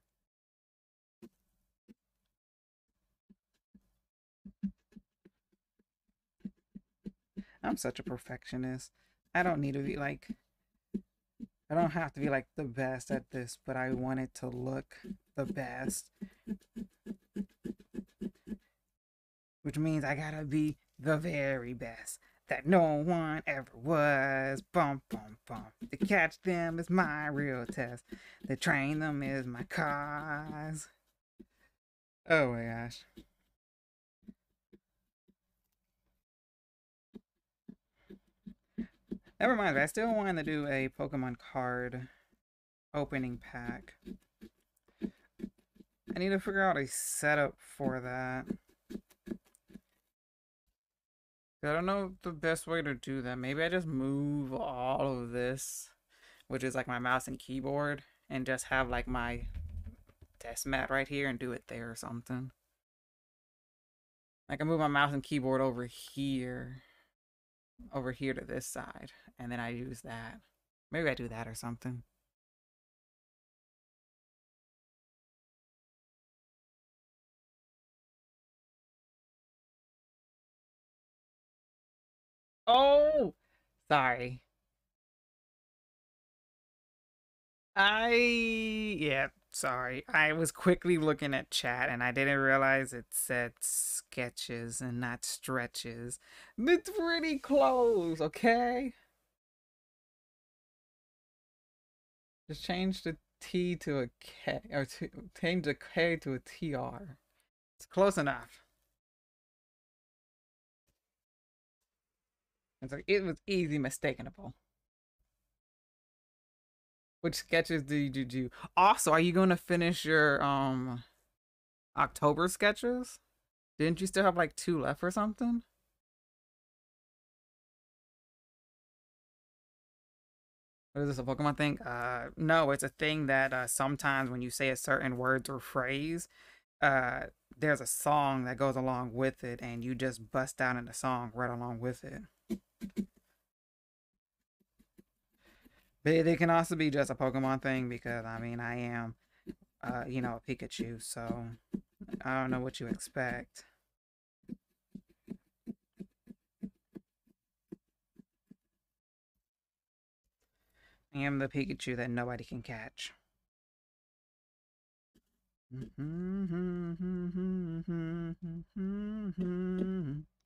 I'm such a perfectionist. I don't need to be like, I don't have to be like the best at this, but I want it to look the best. Which means I gotta be the very best that no one ever was. Bum, bum, bum. To catch them is my real test. To train them is my cause. Oh my gosh. Never mind, I still want to do a Pokemon card opening pack. I need to figure out a setup for that. I don't know the best way to do that. Maybe I just move all of this, which is like my mouse and keyboard, and just have like my desk mat right here and do it there or something. I can move my mouse and keyboard over here over here to this side and then I use that. Maybe I do that or something. Oh, sorry. I, yeah, sorry. I was quickly looking at chat and I didn't realize it said sketches and not stretches. It's pretty close, okay? Just change the T to a K or change K to a TR. It's close enough. It's like it was easy mistakenable. Which sketches did you do? Also, are you going to finish your um October sketches? Didn't you still have like two left or something? What is this, a Pokemon thing? Uh, no, it's a thing that uh, sometimes when you say a certain words or phrase, uh, there's a song that goes along with it, and you just bust out in the song right along with it. But it can also be just a Pokemon thing because I mean I am, uh, you know, a Pikachu, so I don't know what you expect. I am the Pikachu that nobody can catch. Mm-hmm, mm-hmm, mm-hmm,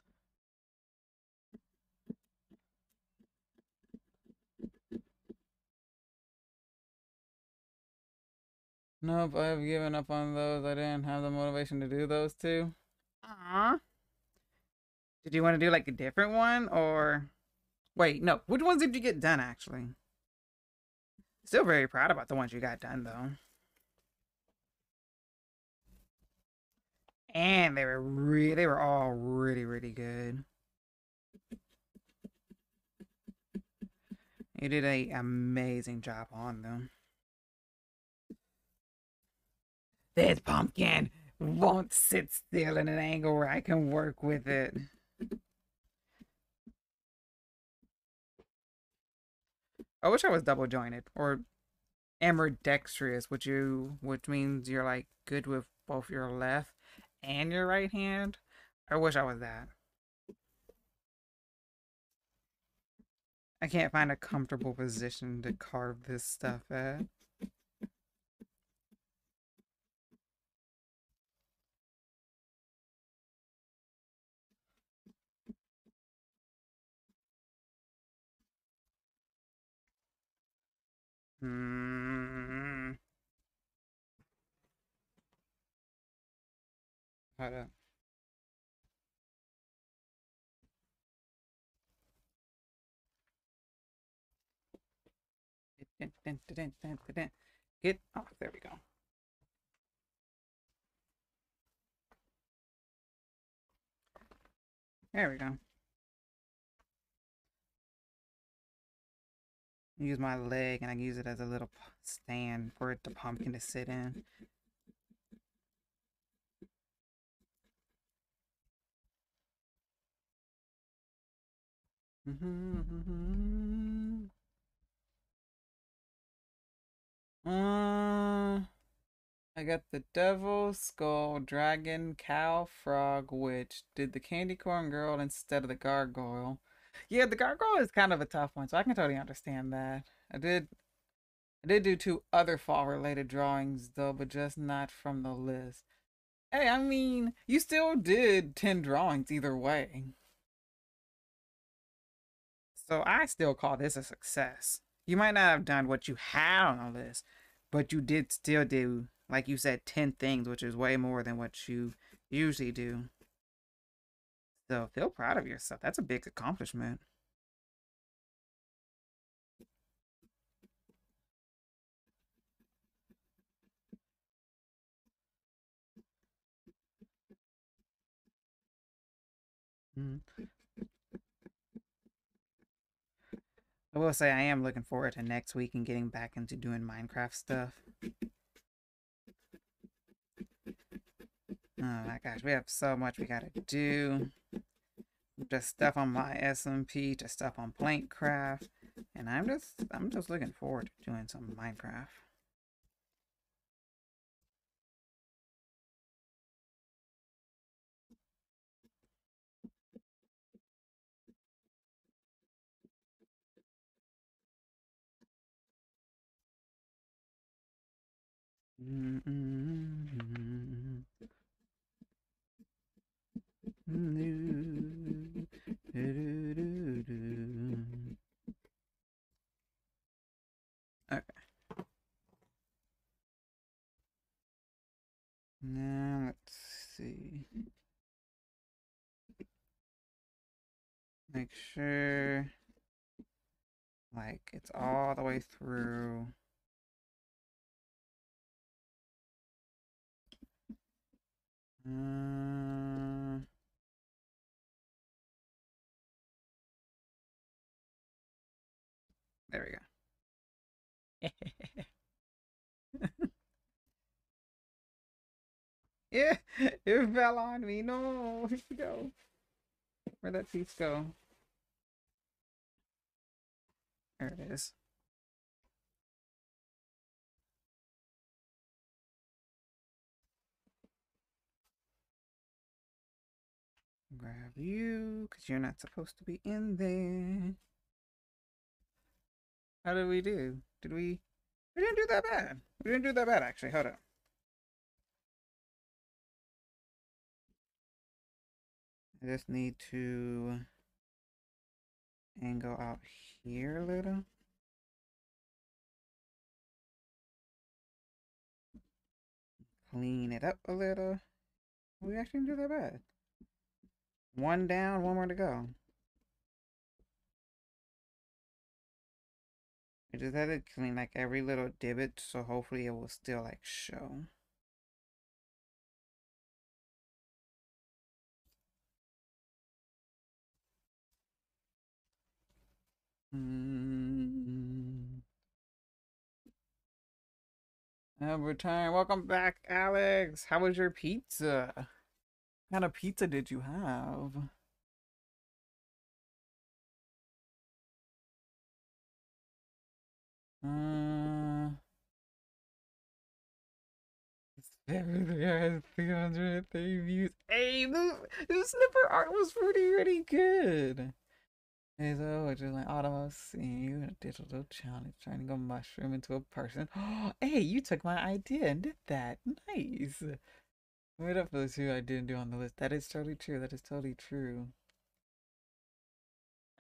Nope, I've given up on those. I didn't have the motivation to do those two. Aww. Did you want to do like a different one or wait, no, which ones did you get done actually? Still very proud about the ones you got done though. And they were really they were all really, really good. You did a amazing job on them. This pumpkin won't sit still in an angle where I can work with it. I wish I was double jointed or ambidextrous, which you which means you're like good with both your left and your right hand. I wish I was that. I can't find a comfortable position to carve this stuff at. Hmm. Hold up. Get off. Oh, there we go. There we go. Use my leg and I use it as a little stand for the pumpkin to sit in. Mm-hmm, mm-hmm, mm-hmm. Uh, I got the devil, skull, dragon, cow, frog, witch. Did the candy corn girl instead of the gargoyle. Yeah, the gargoyle is kind of a tough one, so I can totally understand that. I did I did do two other fall related drawings though, but just not from the list. Hey, I mean, you still did 10 drawings either way. So I still call this a success. You might not have done what you had on the list, but you did still do, like you said, 10 things, which is way more than what you usually do. So feel proud of yourself. That's a big accomplishment. Mm. I will say I am looking forward to next week and getting back into doing Minecraft stuff. Oh my gosh, we have so much we gotta do. Just stuff on my SMP, just stuff on Plankcraft, and I'm just I'm just looking forward to doing some Minecraft. Mm -mm Okay. Now let's see. Make sure like it's all the way through. Um, there we go. yeah, it fell on me. No, where'd it go? Where'd that piece go? There it is. Grab you, because you're not supposed to be in there. How did we do? Did we? We didn't do that bad. We didn't do that bad, actually. Hold up. I just need to angle out here a little. Clean it up a little. We actually didn't do that bad. One down, one more to go. I just had to clean like every little divot, so hopefully it will still like show. Mm. I've returned. Welcome back, Alex. How was your pizza? What kind of pizza did you have? Uh, has 330 views. Hey, the, the slipper art was pretty, pretty good. Hey, so it's just like Autumn seeing you in a digital challenge, trying to go mushroom into a person. Oh, hey, you took my idea and did that. Nice. Wait up for those who I didn't do on the list. That is totally true. That is totally true.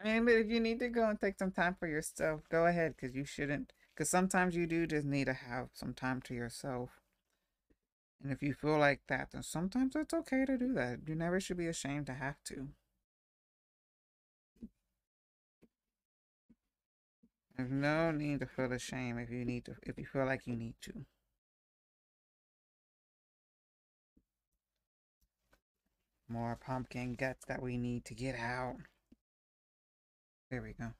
But if you need to go and take some time for yourself, go ahead, because you shouldn't. Because sometimes you do just need to have some time to yourself. And if you feel like that, then sometimes it's okay to do that. You never should be ashamed to have to. There's no need to feel ashamed if you need to, if you feel like you need to. More pumpkin guts that we need to get out. There we go.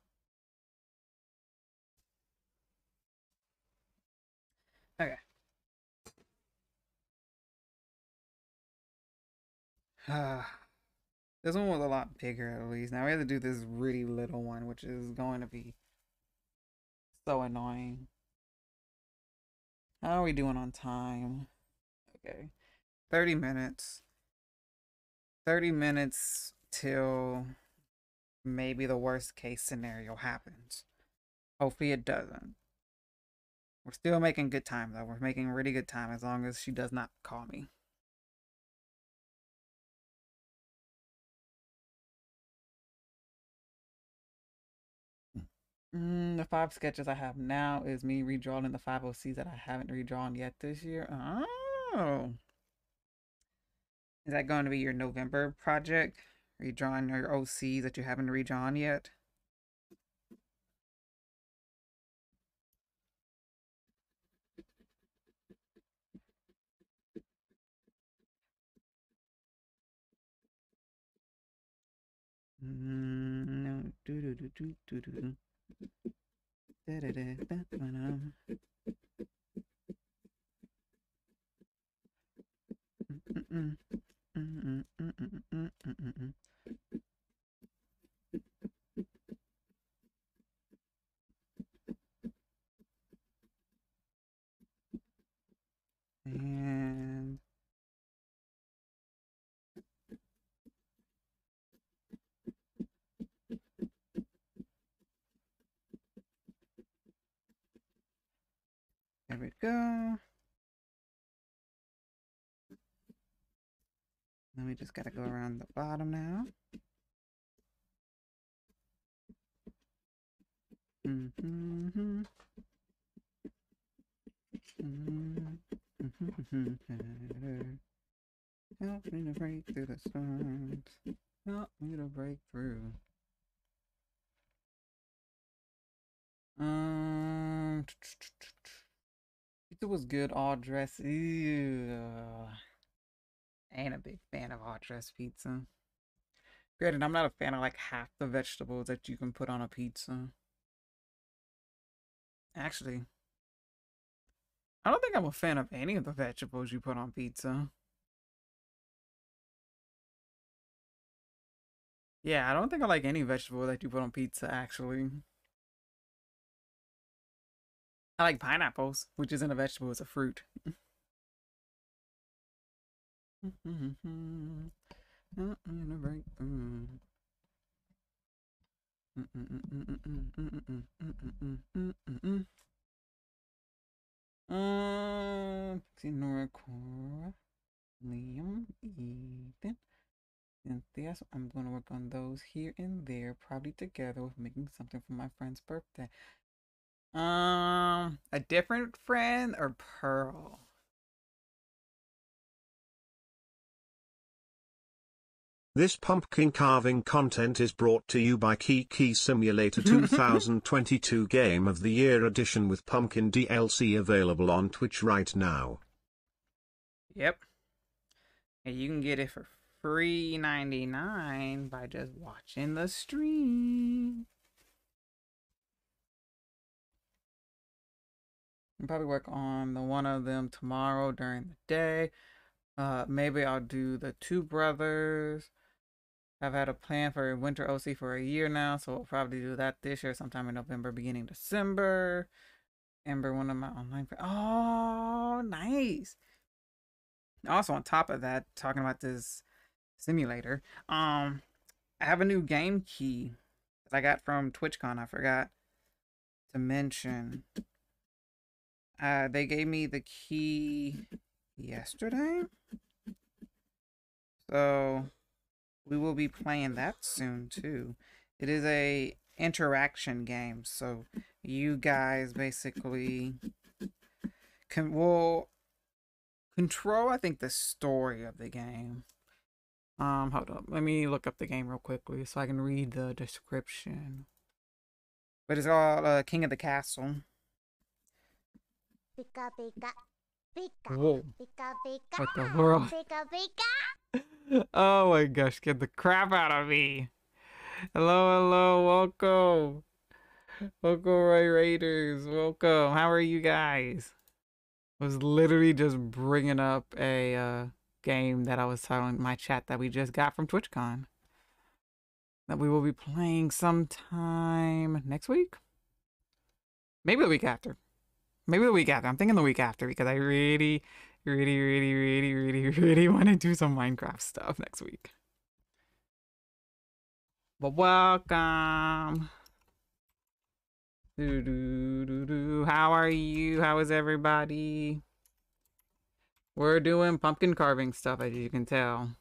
Okay. this one was a lot bigger at least. Now we have to do this really little one, which is going to be so annoying. How are we doing on time? Okay. 30 minutes. 30 minutes till maybe the worst case scenario happens. Hopefully it doesn't. We're still making good time though. We're making really good time as long as she does not call me. Mm, the five sketches I have now is me redrawing the five OCs that I haven't redrawn yet this year. Oh. Is that going to be your November project? Redrawing your OC that you haven't redrawn yet? Mm, no. Do do do do do do. Da da da da da. Mm-mm, mm-mm, mm-mm, concerns. need me to break through. Um, pizza was good. All dress. Ain't a big fan of all dress pizza. Granted, I'm not a fan of like half the vegetables that you can put on a pizza. Actually, I don't think I'm a fan of any of the vegetables you put on pizza. Yeah, I don't think I like any vegetable that you put on pizza, actually. I like pineapples, which isn't a vegetable, it's a fruit. Mm, Ethan, Cynthia. So I'm going to work on those here and there, probably together with making something for my friend's birthday. Um, a different friend or Pearl? This pumpkin carving content is brought to you by Keekee Simulator 2022 Game of the Year Edition with Pumpkin DLC available on Twitch right now. Yep. And you can get it for free 99 by just watching the stream. I'll probably work on the one of them tomorrow during the day. Uh, maybe I'll do the two brothers. I've had a plan for winter OC for a year now, so we'll probably do that this year, sometime in November, beginning December. Ember, one of my online friends. Oh, nice. Also, on top of that, talking about this simulator, um, I have a new game key that I got from TwitchCon. I forgot to mention. Uh, they gave me the key yesterday. So we will be playing that soon too. It is a interaction game, so you guys basically can will control I think the story of the game. Um hold up. Let me look up the game real quickly so I can read the description. But it's called uh, King of the Castle. Pika pika. Pika. Whoa. Pika pika. What the world? Pika pika. oh my gosh, get the crap out of me. Hello, hello, welcome. Welcome, Ray Raiders. Welcome. How are you guys? I was literally just bringing up a uh, game that I was telling my chat that we just got from TwitchCon. That we will be playing sometime next week. Maybe the week after. Maybe the week after. I'm thinking the week after because I really, really, really, really, really, really want to do some Minecraft stuff next week. But welcome. Doo -doo -doo -doo. How are you? How is everybody? We're doing pumpkin carving stuff, as you can tell,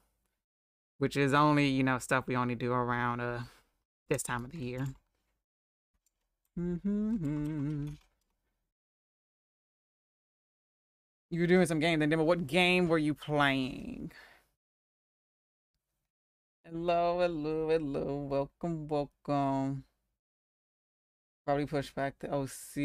which is only you know stuff we only do around uh this time of the year. Mm-hmm. You were doing some game then, Demo. What game were you playing? Hello, hello, hello. Welcome, welcome. Probably push back to OC.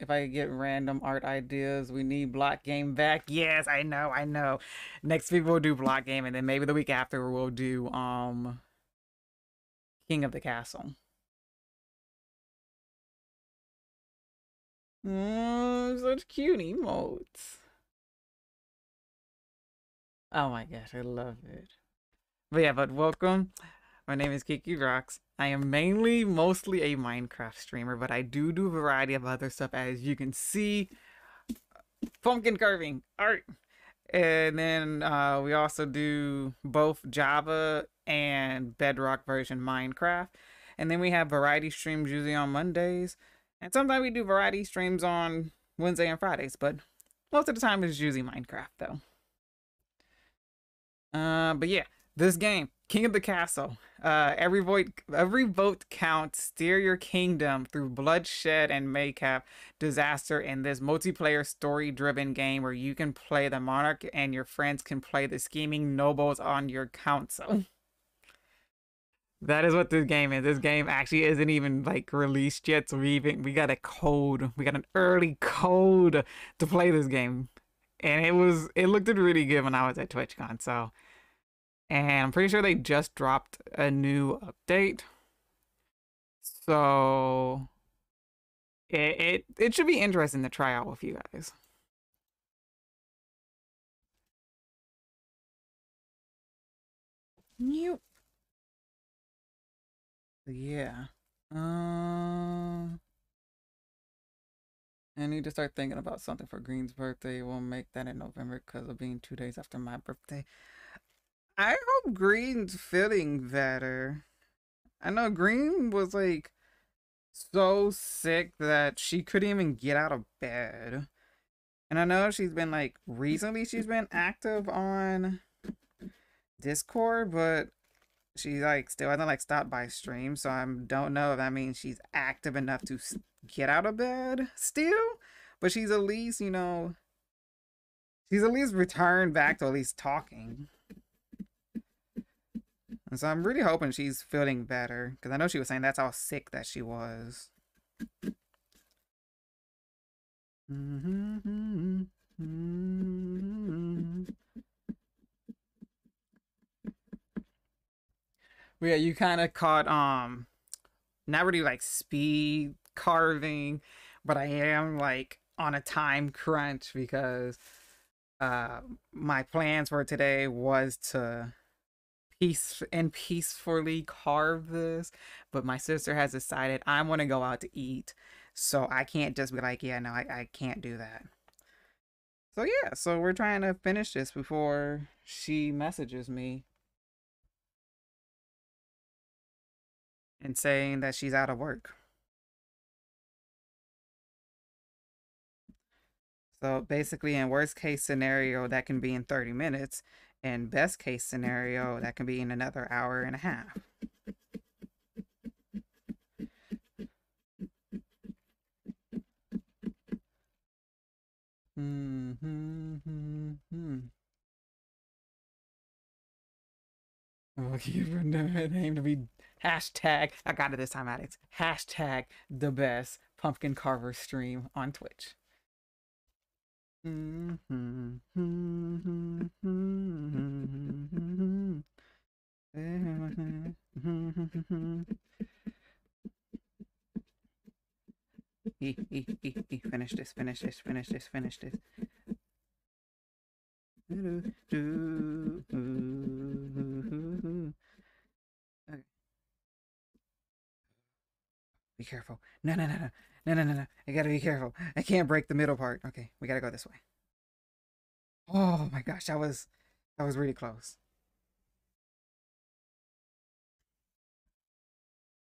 If I get random art ideas, we need block game back. Yes, I know, I know. Next week we'll do block game, and then maybe the week after we'll do um King of the Castle. Mm, such cute emotes. Oh my gosh, I love it. But yeah, but welcome. My name is KeekeeRocks. I am mainly mostly a Minecraft streamer, but I do do a variety of other stuff as you can see. Pumpkin carving, art. And then uh, we also do both Java and Bedrock version Minecraft. And then we have variety streams usually on Mondays. And sometimes we do variety streams on Wednesday and Fridays, but most of the time it's usually Minecraft though. Uh, but yeah, this game, King of the Castle. Uh, every vote, every vote counts. Steer your kingdom through bloodshed and mayhap, disaster in this multiplayer story-driven game where you can play the monarch and your friends can play the scheming nobles on your council. That is what this game is. This game actually isn't even like released yet, so we even we got a code. We got an early code to play this game, and it was it looked really good when I was at TwitchCon. So, and I'm pretty sure they just dropped a new update. So, it it, it should be interesting to try out with you guys. Nope. Yeah. Um. I need to start thinking about something for Green's birthday. We'll make that in November because of being two days after my birthday. I hope Green's feeling better. I know Green was like so sick that she couldn't even get out of bed. And I know she's been like recently she's been active on Discord, but she like still hasn't like stopped by stream, so I don't know if that means she's active enough to get out of bed still. But she's at least, you know, she's at least returned back to at least talking. And so I'm really hoping she's feeling better because I know she was saying that's how sick that she was. But yeah, you kind of caught um not really like speed carving, but I am like on a time crunch because uh my plans for today was to peace and peacefully carve this, but my sister has decided I want to go out to eat, so I can't just be like, yeah, no, I, I can't do that. So yeah, so we're trying to finish this before she messages me and saying that she's out of work. So basically, in worst case scenario, that can be in 30 minutes. And best case scenario, that can be in another hour and a half. Mm-hmm. Looking for the name to be hashtag. I got it this time, Alex. Hashtag the best pumpkin carver stream on Twitch. Finish this, finish this, finish this, finish this. Okay. Be careful. No, no, no, no. No, no, no, no. I gotta be careful. I can't break the middle part. Okay, we gotta go this way. Oh my gosh, that was that was really close.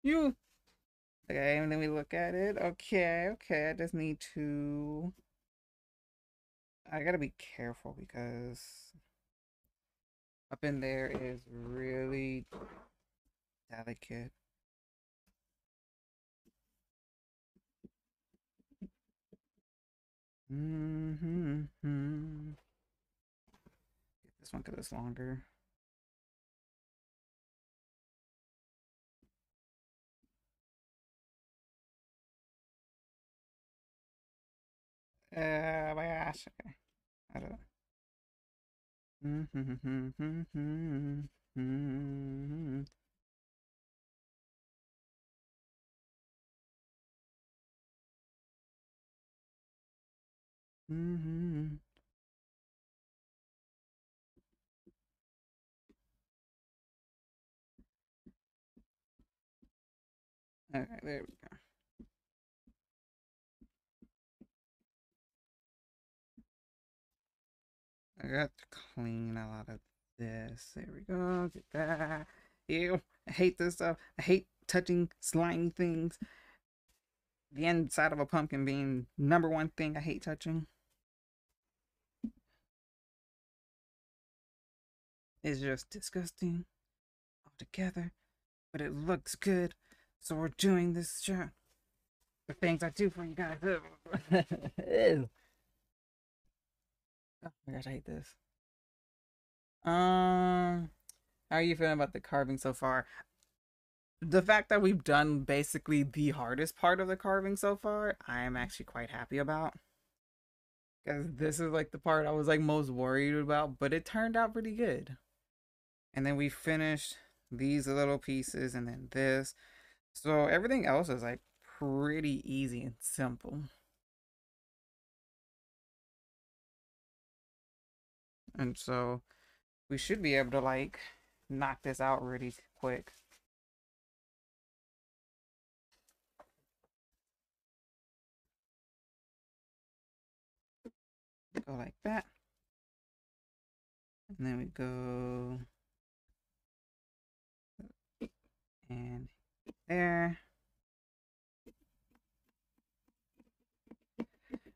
You Okay, and then we look at it. Okay, okay. I just need to I gotta be careful because up in there is really delicate. Mm-hmm. Get this one because it's longer. Uh, my gosh. Okay. I don't know. Mm-hmm. Mm-hmm. Okay, there we go. I got to clean a lot of this. There we go. Get that. Ew. I hate this stuff. I hate touching slimy things. The inside of a pumpkin being number one thing I hate touching. It's just disgusting altogether. But it looks good. So we're doing this show. The things I do for you guys. Ew. Oh my gosh, I hate this. Um, how are you feeling about the carving so far? the fact that we've done basically the hardest part of the carving so far, I am actually quite happy about. Because this is like the part I was like most worried about, but it turned out pretty good. And then we finished these little pieces and then this. So everything else is like pretty easy and simple. And so we should be able to like knock this out really quick. Go like that. And then we go and there.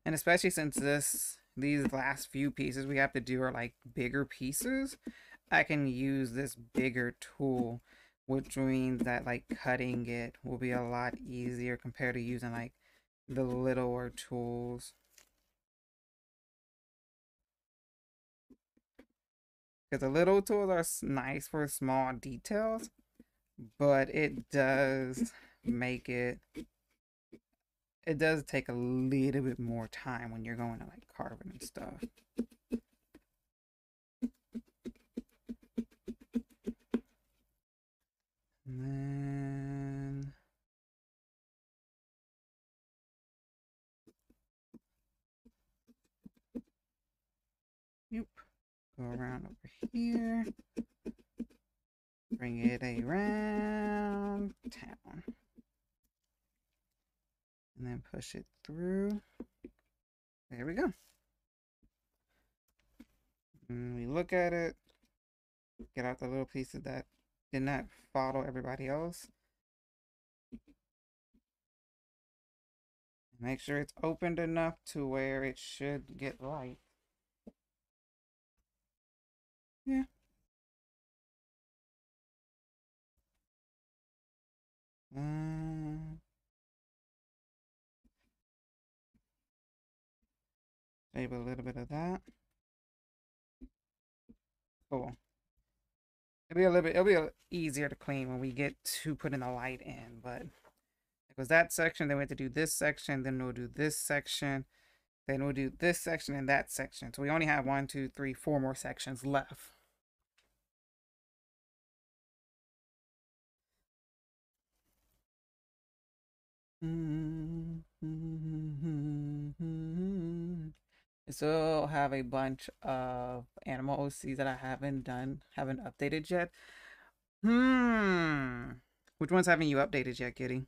And especially since this these last few pieces we have to do are like bigger pieces, I can use this bigger tool, which means that like cutting it will be a lot easier compared to using like the littler tools. Because the little tools are nice for small details, but it does make it it does take a little bit more time when you're going to like carving and stuff. And then. Go around over here. Bring it around town. And then push it through. There we go. And we look at it. Get out the little pieces that did not follow everybody else. Make sure it's opened enough to where it should get light. Yeah. Um, save a little bit of that. Cool. It'll be a little bit, it'll be a, easier to clean when we get to putting the light in, but it was that section, then we have to do this section, then we'll do this section, then we'll do this section and that section. So we only have one, two, three, four more sections left. So have a bunch of animal OCs that I haven't done, haven't updated yet. Hmm. Which ones haven't you updated yet, Kitty?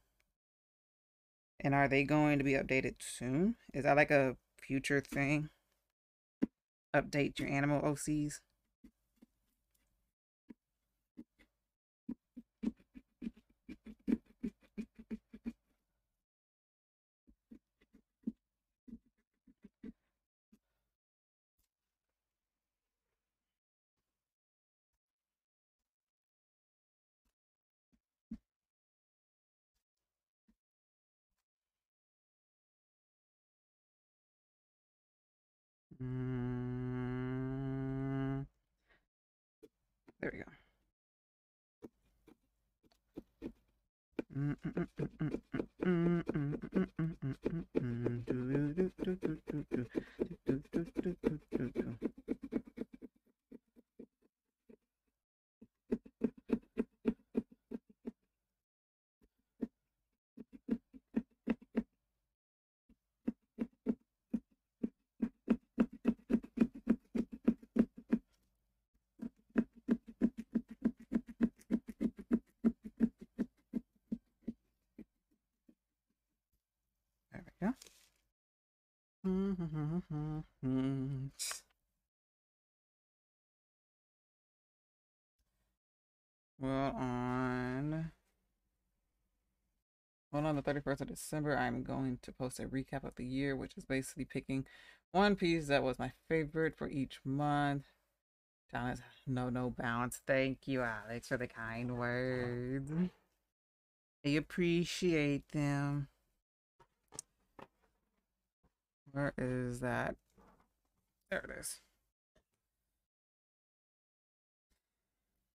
And are they going to be updated soon? Is that like a future thing? Update your animal OCs? Mm, there we go. There we go. Well, on well on the 31st of December, I'm going to post a recap of the year, which is basically picking one piece that was my favorite for each month. No no bounce. Thank you, Alex, for the kind words. I appreciate them. Where is that? There it is.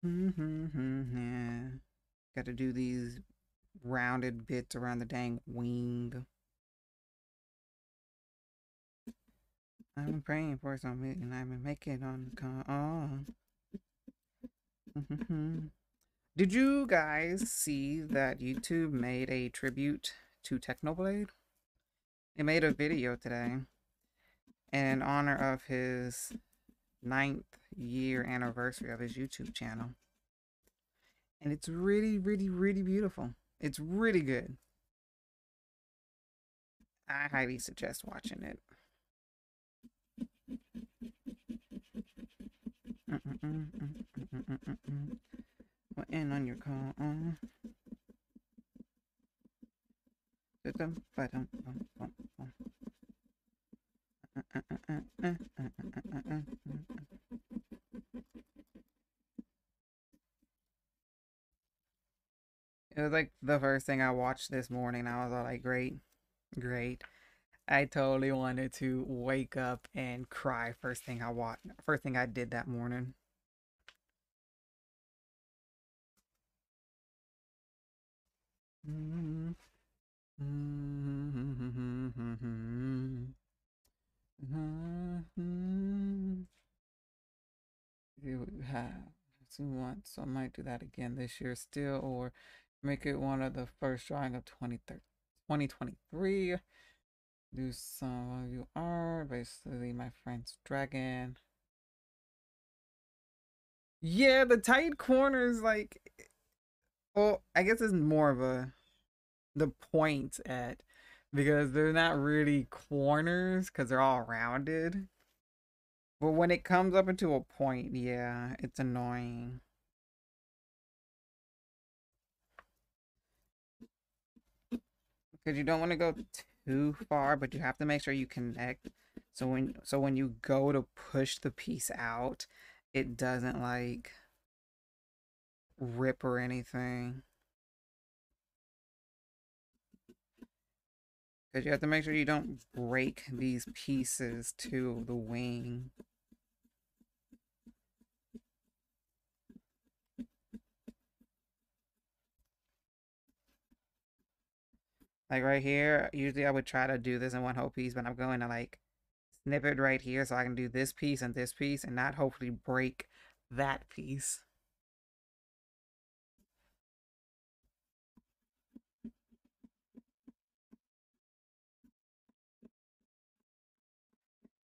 Mm-hmm, yeah. Got to do these rounded bits around the dang wing. I'm praying for something and I'm make it on come on. Oh. Did you guys see that YouTube made a tribute to Technoblade? It made a video today in honor of his ninth year anniversary of his YouTube channel. And it's really, really, really beautiful. It's really good. I highly suggest watching it. Call? Um, It was like the first thing I watched this morning. I was all like, great, great. I totally wanted to wake up and cry first thing I watched, first thing I did that morning. You have two months, so I might do that again this year still, or make it one of the first drawing of 2023. Do some of you are basically my friend's dragon. Yeah, the tight corners, like, eh, well, I guess it's more of a the point at because they're not really corners because they're all rounded. But when it comes up into a point, yeah, it's annoying. Because you don't want to go too far, but you have to make sure you connect. So when so when you go to push the piece out, it doesn't like rip or anything. Because you have to make sure you don't break these pieces to the wing. Like right here, usually I would try to do this in one whole piece, but I'm going to like snip it right here so I can do this piece and this piece and not hopefully break that piece.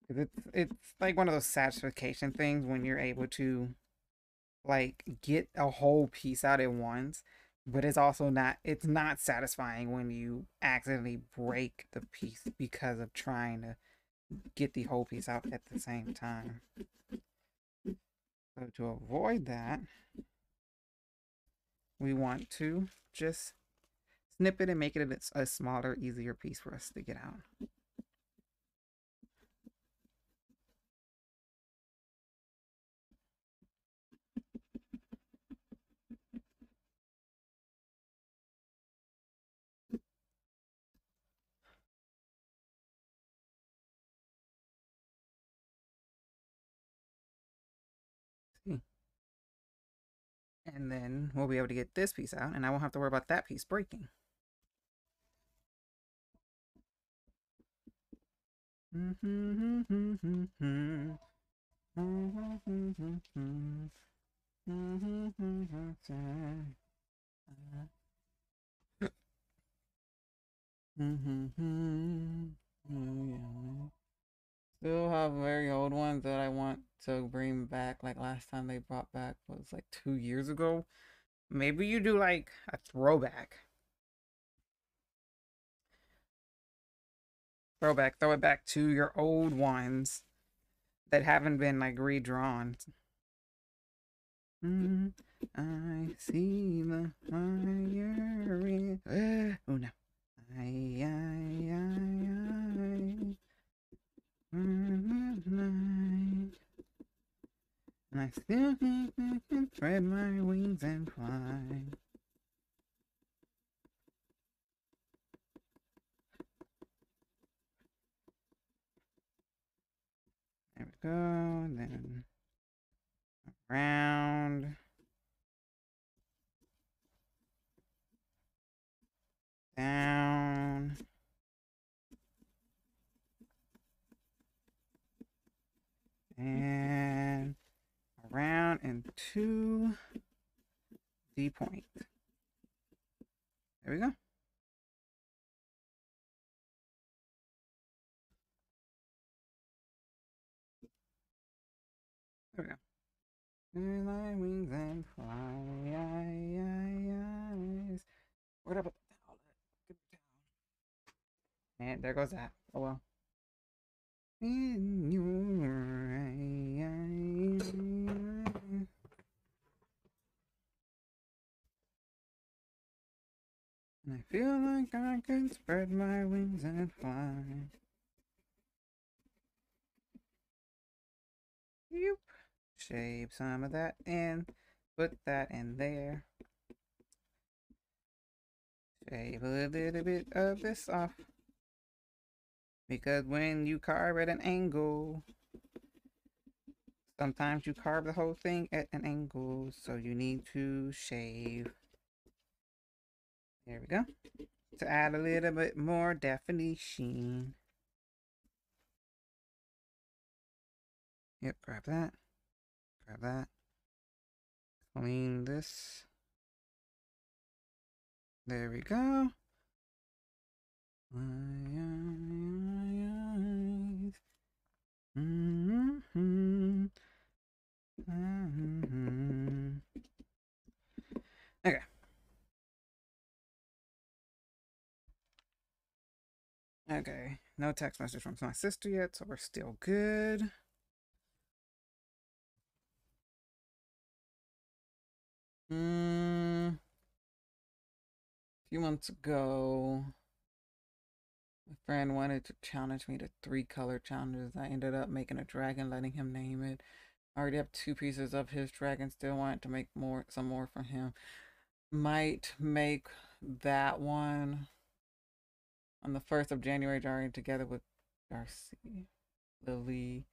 It's it's like one of those satisfaction things when you're able to like get a whole piece out at once but it's also not it's not satisfying when you accidentally break the piece because of trying to get the whole piece out at the same time. So to avoid that we want to just snip it and make it a, a smaller easier piece for us to get out And then we'll be able to get this piece out and I won't have to worry about that piece breaking. Oh, Still have very old ones that I want to bring back. Like last time they brought back was like two years ago. Maybe you do like a throwback. Throwback, throw it back to your old ones that haven't been like redrawn. Mm, I see the fire. Oh no. I, I, I, I. And I still think I can spread my wings and fly. There we go, then around. down. And around and to the point. There we go. There we go. Fly wings and fly. I at? Good. And there goes that. Oh well. In your eyes. And I feel like I can spread my wings and fly. Yep. Some of that in. Put that in there. Shave a little bit of this off. Because when you carve at an angle, sometimes you carve the whole thing at an angle, so you need to shave. There we go. To add a little bit more definition. Yep, grab that. Grab that. Clean this. There we go. Mm-hmm. Mm-hmm. Okay. Okay, no text message from my sister yet, so we're still good. Hmm. A few months ago, a friend wanted to challenge me to three color challenges. I ended up making a dragon, letting him name it. I already have two pieces of his dragon. Still wanted to make more, some more for him. Might make that one on the first of January, drawing together with Darcy, Lily,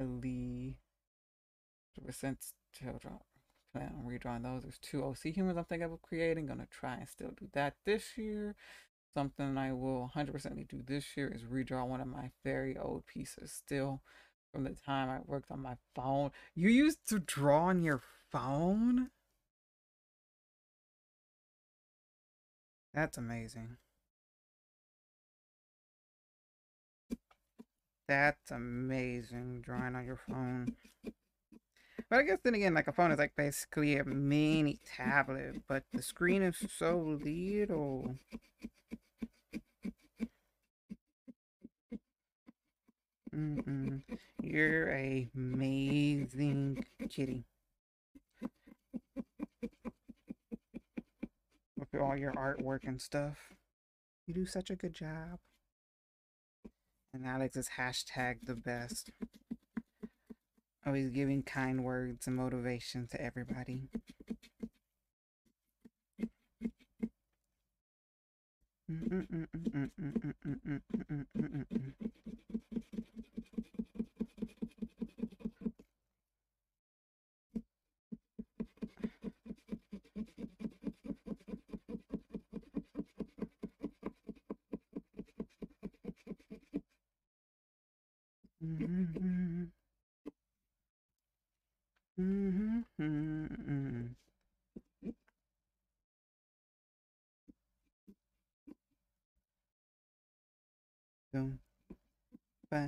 Ali. Since children plan on redrawing those. There's two OC humans I'm thinking of creating. Gonna try and still do that this year. Something I will 100% do this year is redraw one of my very old pieces still from the time I worked on my phone. You used to draw on your phone? That's amazing. That's amazing, drawing on your phone. But I guess then again, like a phone is like basically a mini tablet, but the screen is so little. Mm -mm. You're a amazing kitty. With all your artwork and stuff. You do such a good job. And Alex is hashtag the best. Always giving kind words and motivation to everybody. Mm-hmm.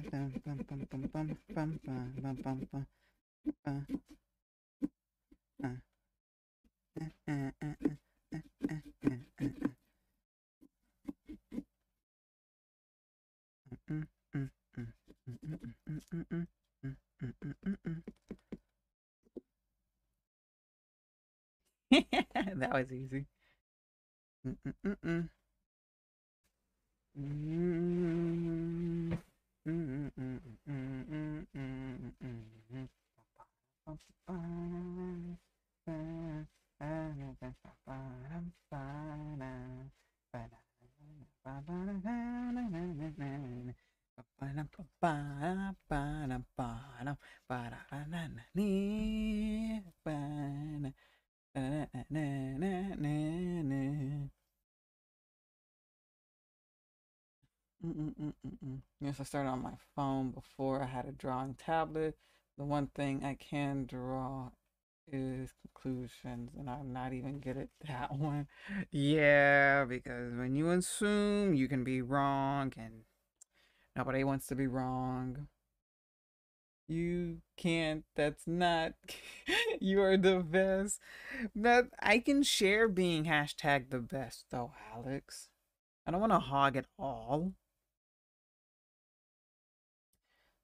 that was easy. I started on my phone before I had a drawing tablet. The one thing I can draw is conclusions, and I'm not even good at that one. Yeah, because when you assume you can be wrong, and nobody wants to be wrong. You can't. That's not. you are the best. But I can share being hashtag the best, though, Alex. I don't want to hog it all.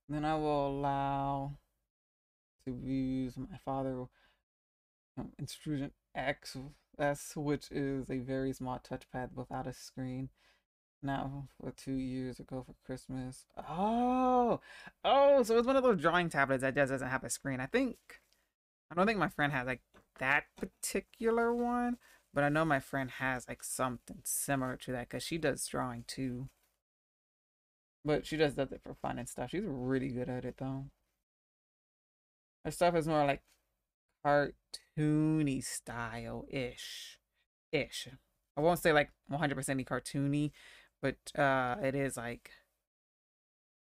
Then I will allow to use my father um, X, S, which is a very small touchpad without a screen. Now for two years ago for Christmas. Oh, oh, so it's one of those drawing tablets that just doesn't have a screen. I think, I don't think my friend has like that particular one, but I know my friend has like something similar to that because she does drawing too. But she just does it for fun and stuff. She's really good at it though. Her stuff is more like cartoony style ish. Ish. I won't say like 100% cartoony, but uh it is like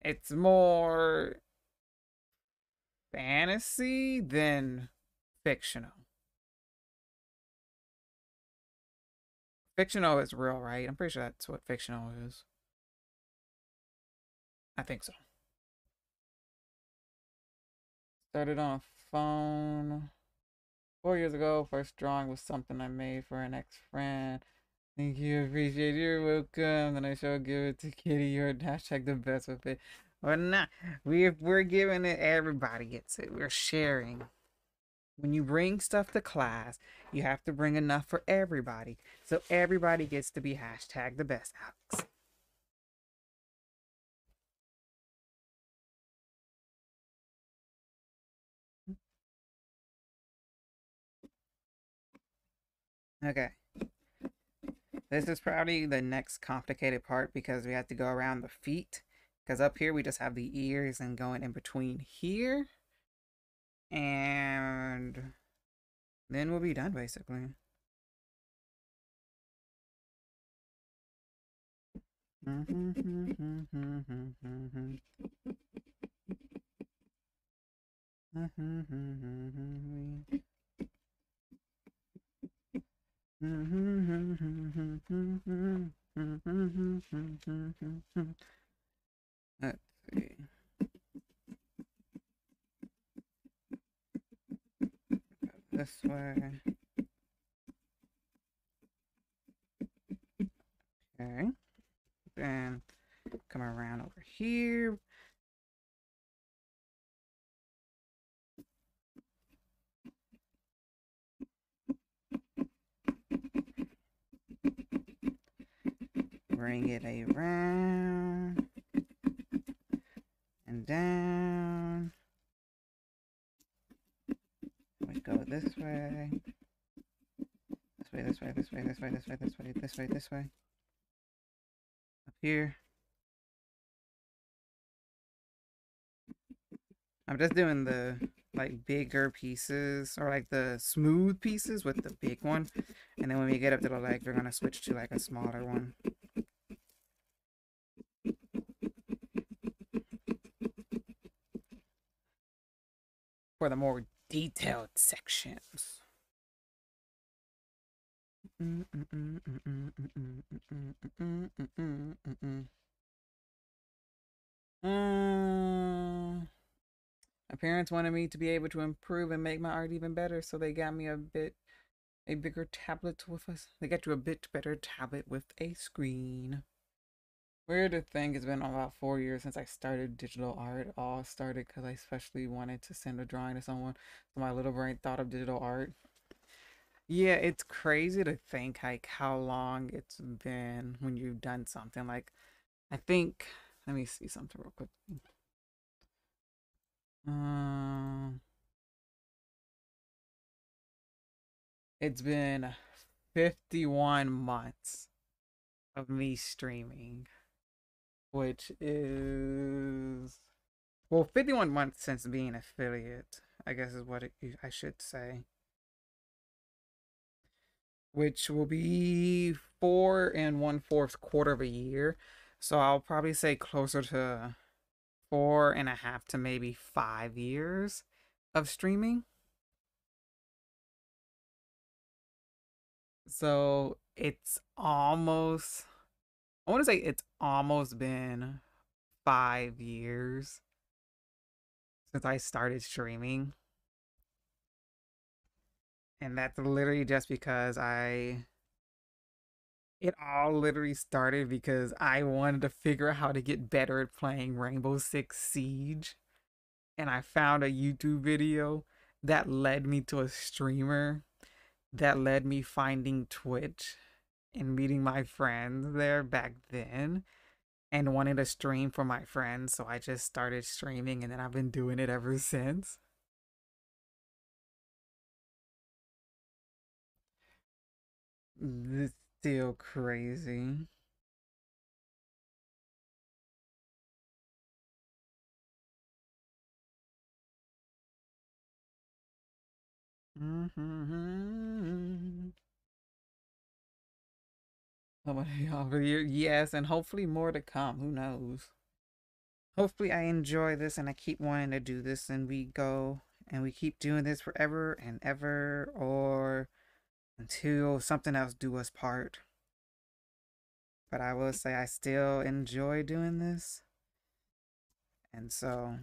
it's more fantasy than fictional. Fictional is real, right? I'm pretty sure that's what fictional is. I think so. Started on a phone four years ago. First drawing was something I made for an ex friend. Thank you, appreciate you. You're welcome. Then I shall give it to Kitty. You're hashtag the best with it. Or not. We're we're giving it. Everybody gets it. We're sharing. When you bring stuff to class, you have to bring enough for everybody. So everybody gets to be hashtag the best, Alex. Okay. This is probably the next complicated part because we have to go around the feet. Because up here we just have the ears and going in between here. And then we'll be done basically. Let's see. This way. Okay. Then come around over here. Bring it around and down. We go this way. This way, this way, this way, this way, this way, this way, this way, this way. Up here. I'm just doing the like bigger pieces or like the smooth pieces with the big one. And then when we get up to the legs, we're going to switch to like a smaller one. For the more detailed sections. my parents wanted me to be able to improve and make my art even better, so they got me a bit a bigger tablet with us. They got you a bit better tablet with a screen. Weird to think it's been about four years since I started digital art. All started because I especially wanted to send a drawing to someone. So my little brain thought of digital art. Yeah, it's crazy to think like how long it's been when you've done something. Like I think let me see something real quick. Um It's been 51 months of me streaming which is well 51 months since being affiliate i guess is what it, i should say which will be four and one fourth quarter of a year So I'll probably say closer to four and a half to maybe five years of streaming. So it's almost, I want to say it's almost been five years since I started streaming. And that's literally just because I it all literally started because I wanted to figure out how to get better at playing Rainbow Six Siege. And I found a YouTube video that led me to a streamer that led me finding Twitch and meeting my friends there back then and wanted to stream for my friends. So I just started streaming and then I've been doing it ever since. It's still crazy. Mm-hmm. Somebody over here, yes, and hopefully more to come. Who knows? Hopefully, I enjoy this and I keep wanting to do this, and we go and we keep doing this forever and ever, or until something else do us part. But I will say I still enjoy doing this. And so,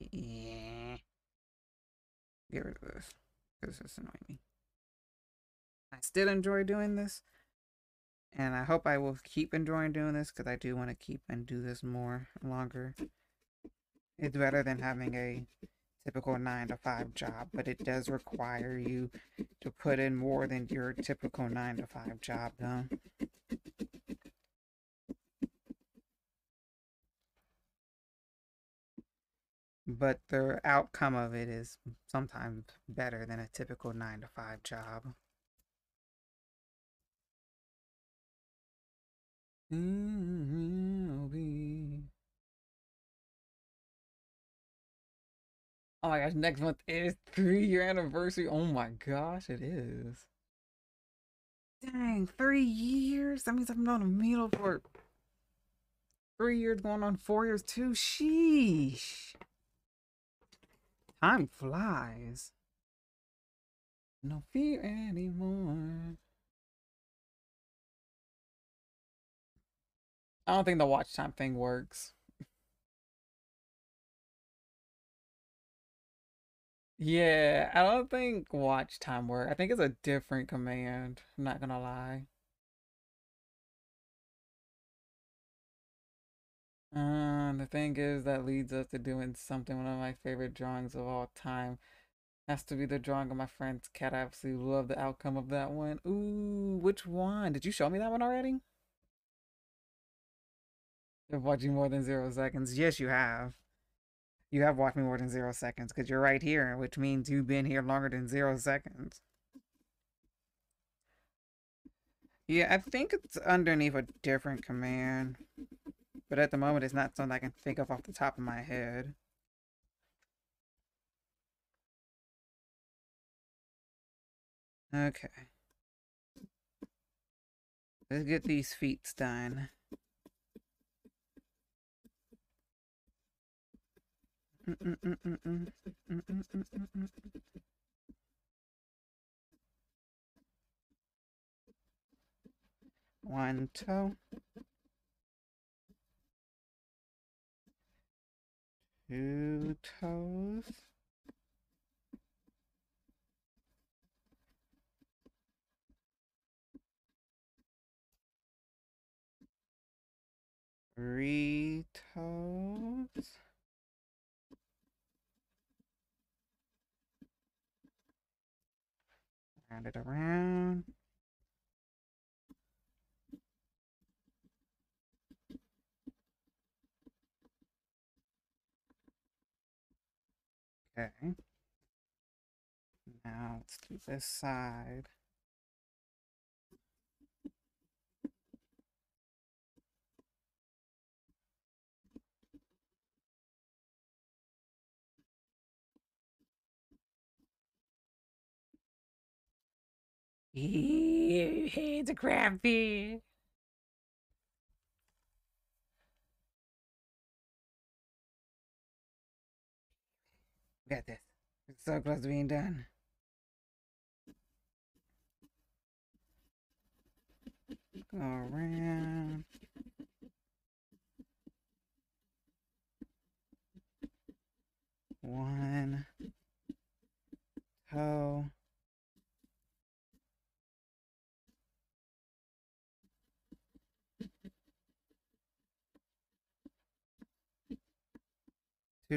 yeah. Get rid of this. Because is annoying me. I still enjoy doing this. And I hope I will keep enjoying doing this because I do want to keep and do this more longer. It's better than having a typical nine to five job, but it does require you to put in more than your typical nine to five job, though. But the outcome of it is sometimes better than a typical nine to five job. Mm-hmm. Oh my gosh, next month is three year anniversary. Oh my gosh, it is. Dang, three years? That means I've known Emilio for three years, going on four years too. Sheesh. Time flies. No fear anymore. I don't think the watch time thing works. Yeah, I don't think watch time work. I think it's a different command. I'm not gonna lie. Uh, the thing is that leads us to doing something. One of my favorite drawings of all time has to be the drawing of my friend's cat. I absolutely love the outcome of that one. Ooh, which one? Did you show me that one already? You're watching more than zero seconds. Yes, you have. You have watched me more than zero seconds because you're right here, which means you've been here longer than zero seconds. Yeah, I think it's underneath a different command. But at the moment, it's not something I can think of off the top of my head. Okay. Let's get these feet done. One toe. Two toes. Three toes. Round it around. Okay. Now let's do this side. He hates Krabby. We got this. It's so close to being done. Go around. One toe.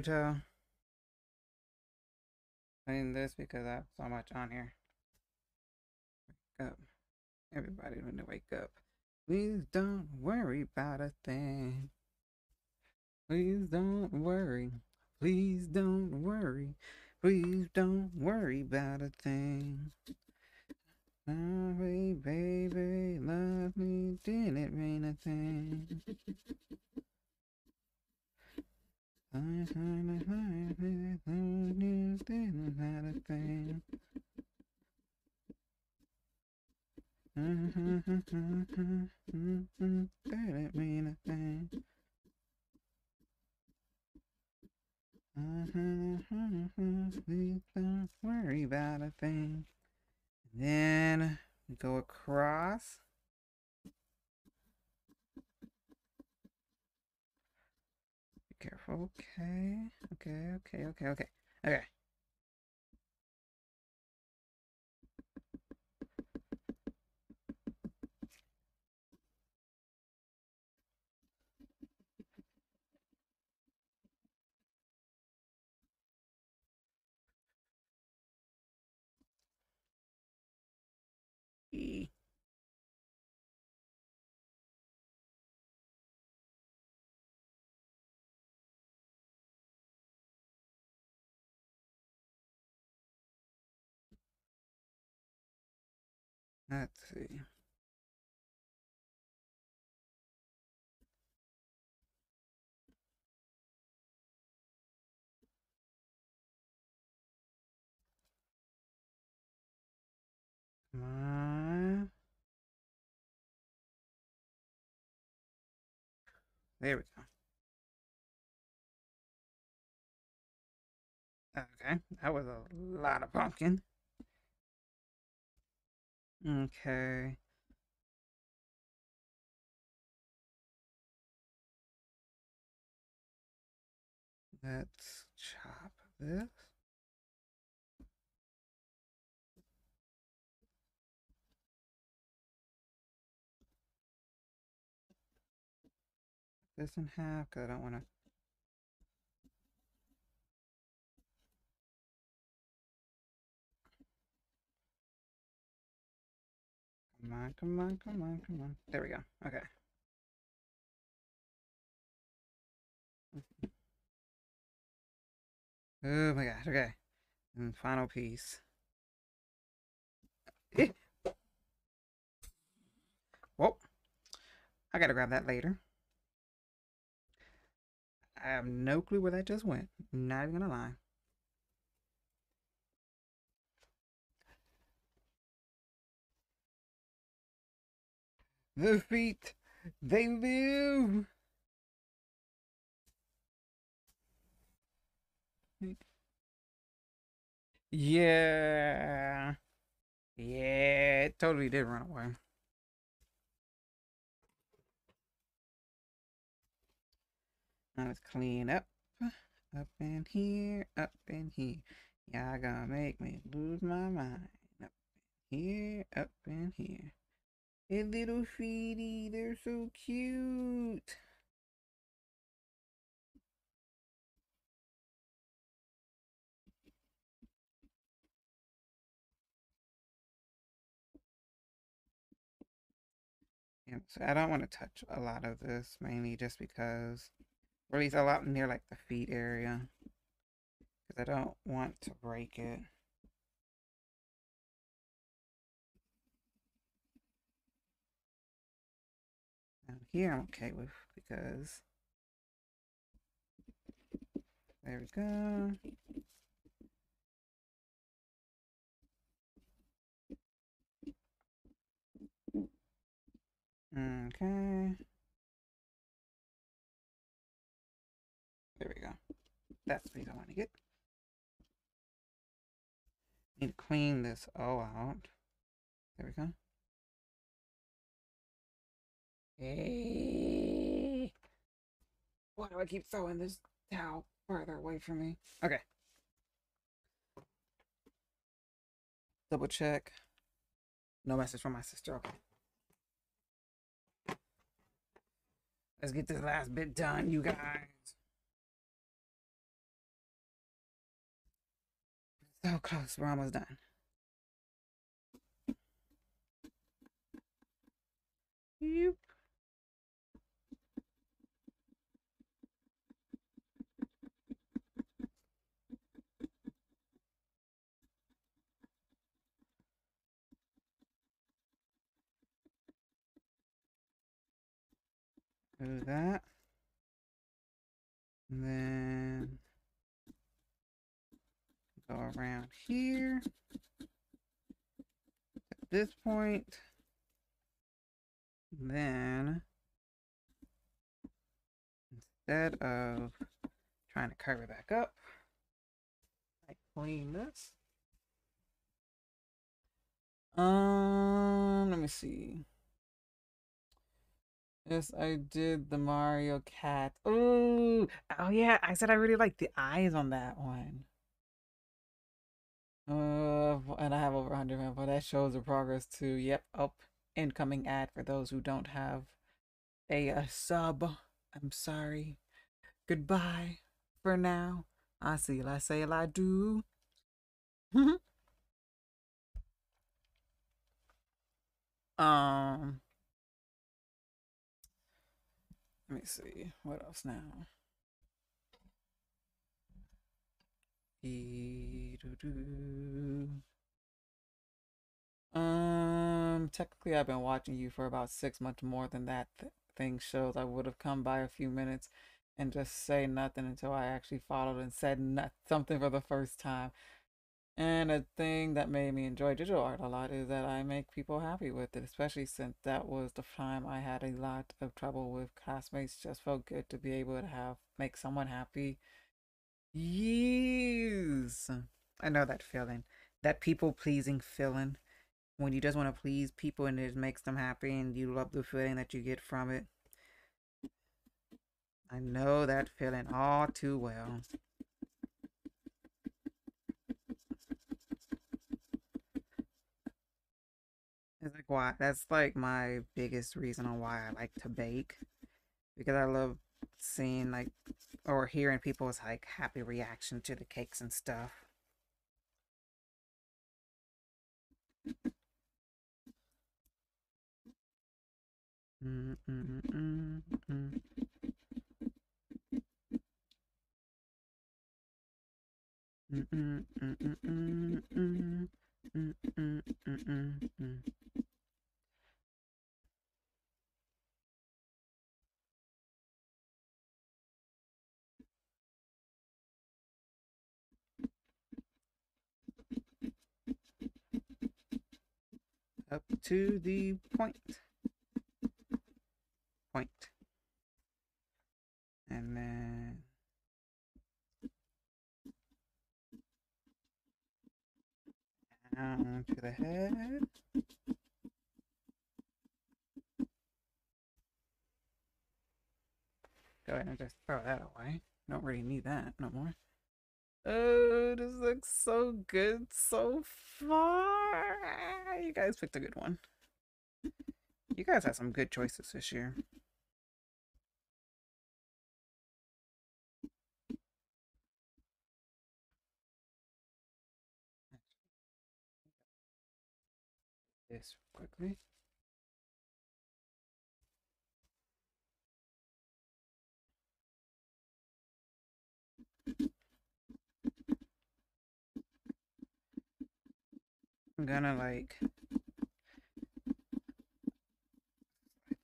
Toe. Clean this because I have so much on here. Wake up. Everybody when to wake up. Please don't worry about a thing. Please don't worry. Please don't worry. Please don't worry about a thing. Sorry, baby, love me, didn't mean a thing. I find a fire, news, didn't mean a thing. Don't worry about a thing. Then we go across. Careful. Okay. Okay. Okay. Okay. Okay. Okay. See. Come on. There we go. Okay, that was a lot of pumpkin. Okay. Let's chop this. This in half because I don't want to. Come on, come on, come on, come on. There we go. Okay. Oh my gosh, okay. And final piece. Eh. Whoa. I gotta grab that later. I have no clue where that just went. Not even gonna lie. The feet, they move. Yeah. Yeah, it totally did run away. Now let's clean up. Up in here, up in here. Y'all gonna make me lose my mind. Up in here, up in here. Hey, little feety, they're so cute. Yeah, so I don't want to touch a lot of this, mainly just because, or at least a lot near like the feet area, because I don't want to break it. Here I'm okay with because there we go. Okay. There we go. That's piece I want to get. Need to clean this O out. There we go. Hey. Why do I keep throwing this towel farther away from me? Okay. Double check. No message from my sister. Okay. Let's get this last bit done, you guys. So close. We're almost done. Yep. Do that. And then go around here. At this point, then instead of trying to cover it back up, I clean this. Um, let me see. Yes, I did the Mario cat. Ooh, oh yeah, I said I really like the eyes on that one. Uh, and I have over 100 but that shows the progress too. Yep, up incoming ad for those who don't have a, a sub. I'm sorry. Goodbye for now. I see. I say I do. um. Let me see. What else now? Um, technically, I've been watching you for about six months more than that th- thing shows. I would have come by a few minutes and just say nothing until I actually followed and said not- something for the first time. And a thing that made me enjoy digital art a lot is that I make people happy with it, especially since that was the time I had a lot of trouble with classmates. Just felt good to be able to have make someone happy. Yes. I know that feeling. That people pleasing feeling. When you just want to please people and it makes them happy and you love the feeling that you get from it. I know that feeling all too well. Like why that's like my biggest reason on why I like to bake because I love seeing like or hearing people's like happy reaction to the cakes and stuff. Mm, mm, mm, mm. Up to the point. Point. And then down to the head. Go ahead and just throw that away. Don't really need that no more. Oh, this looks so good so far. You guys picked a good one. You guys had some good choices this year. This quickly. I'm gonna like I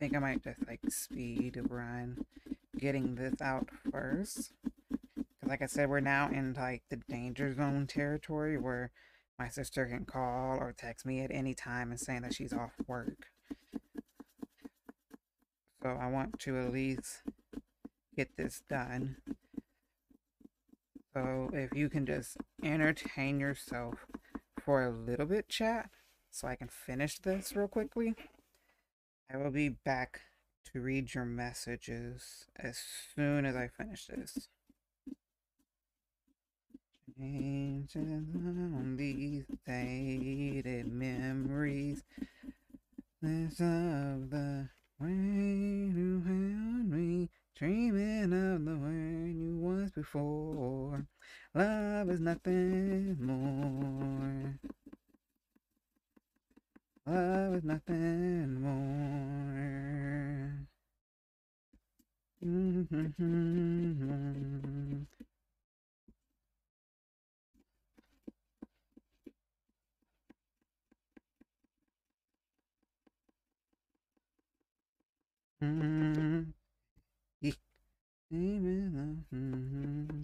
think I might just like speed run getting this out first. Cause like I said, we're now in like the danger zone territory where my sister can call or text me at any time and saying that she's off work. So I want to at least get this done. So if you can just entertain yourself for a little bit, chat, so I can finish this real quickly. I will be back to read your messages as soon as I finish this. Changes on these faded memories. This of the way you held me, dreaming of the way you was before. Love is nothing more. Love is nothing more. Mm-hmm. Mm-hmm.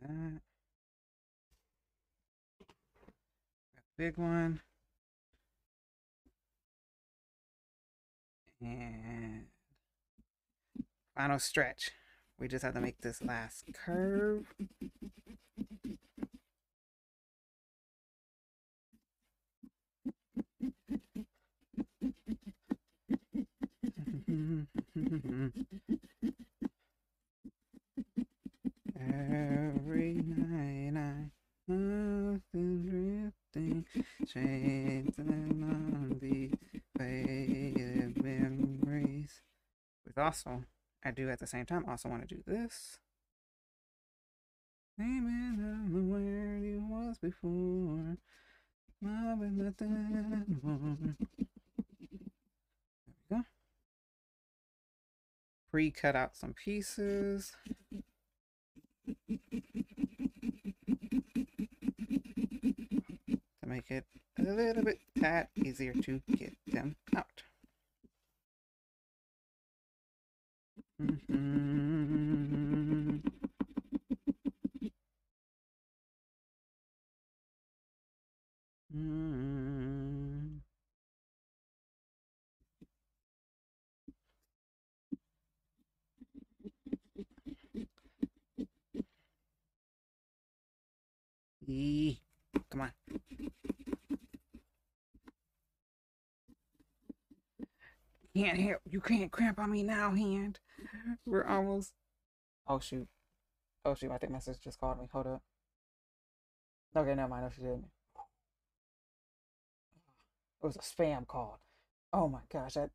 That. Big one. And final stretch. We just have to make this last curve. Every night I the drifting shades on the faded memories. With also, I do at the same time also want to do this. Aiming on where you was before. Love is nothing more. There we go. Pre-cut out some pieces. To make it a little bit easier to get them out. Mhm. Mm. Eee, Come on. Can't help. You can't cramp on me now, hand. Mm-hmm. We're almost. Oh shoot. Oh shoot. I think my sister just called me. Hold up. Okay, never mind. No, she didn't. It was a spam call. Oh my gosh. That.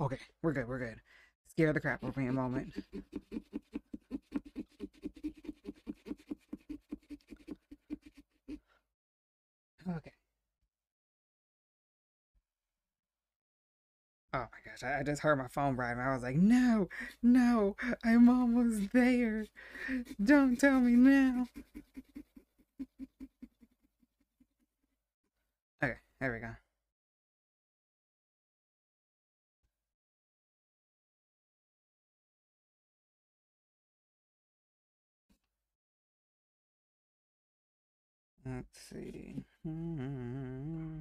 Okay, we're good. We're good. Scare the crap out of me a moment. Okay. Oh my gosh, I, I just heard my phone vibrate. I was like, no, no, I'm almost there. Don't tell me now. Okay, there we go. Let's see. Hmm.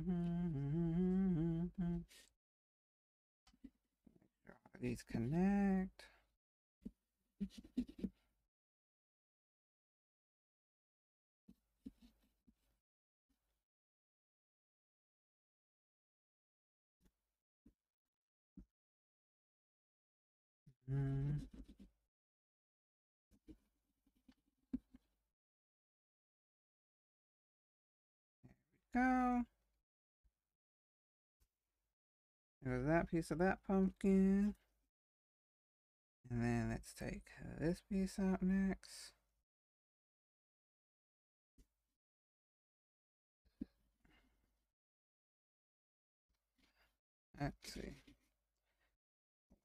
These connect. Mm. Go. There's that piece of that pumpkin. And then let's take this piece out next. Let's see.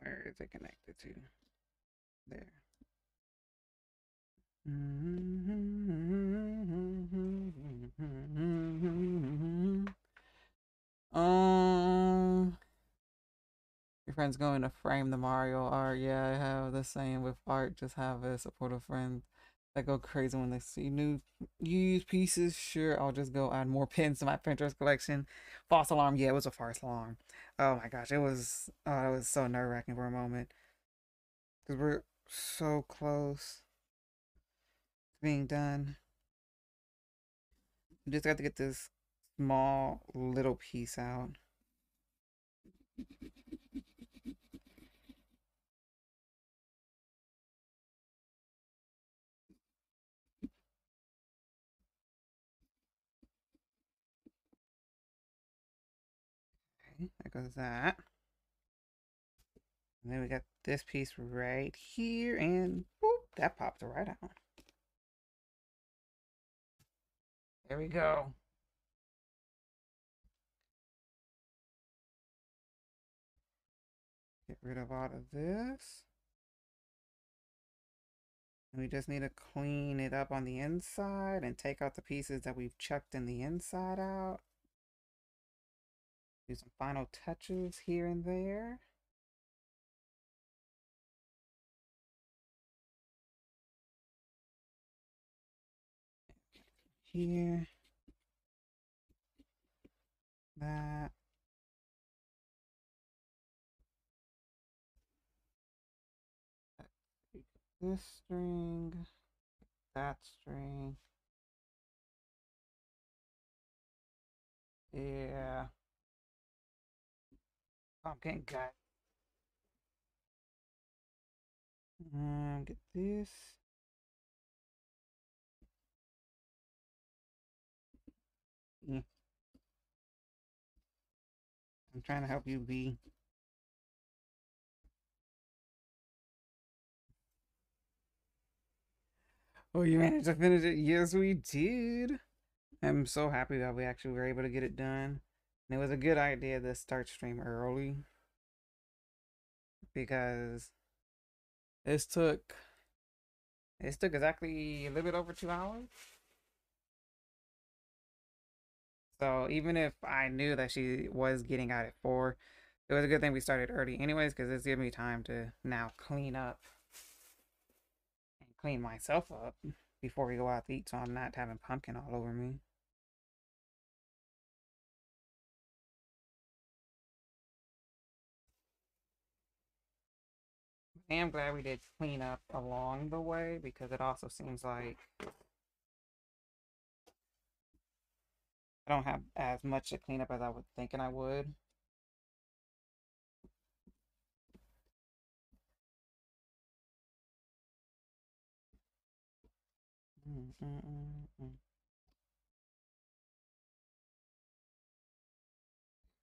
Where is it connected to? There. Um, friend's going to frame the Mario art. Yeah, I have the same with art. Just have a supportive friend that go crazy when they see new used pieces. Sure, I'll just go add more pins to my Pinterest collection. False alarm, yeah, it was a false alarm. Oh my gosh, it was oh, it was so nerve wracking for a moment. Cause we're so close to being done. We just got to get this small little piece out. Goes that. And then we got this piece right here, and whoop, that popped right out. There we go. Get rid of all of this. And we just need to clean it up on the inside and take out the pieces that we've chucked in the inside out. Do some final touches here and there. Here. That. This string. That string. Yeah. I'm getting got. Um, get this. Yeah. I'm trying to help you be. Oh, you managed to finish it? Yes, we did. I'm so happy that we actually were able to get it done. And it was a good idea to start stream early. Because this took this took exactly a little bit over two hours. So even if I knew that she was getting out at four, it was a good thing we started early anyways, because it's giving me time to now clean up and clean myself up before we go out to eat so I'm not having pumpkin all over me. I am glad we did clean up along the way because it also seems like I don't have as much to clean up as I was thinking I would.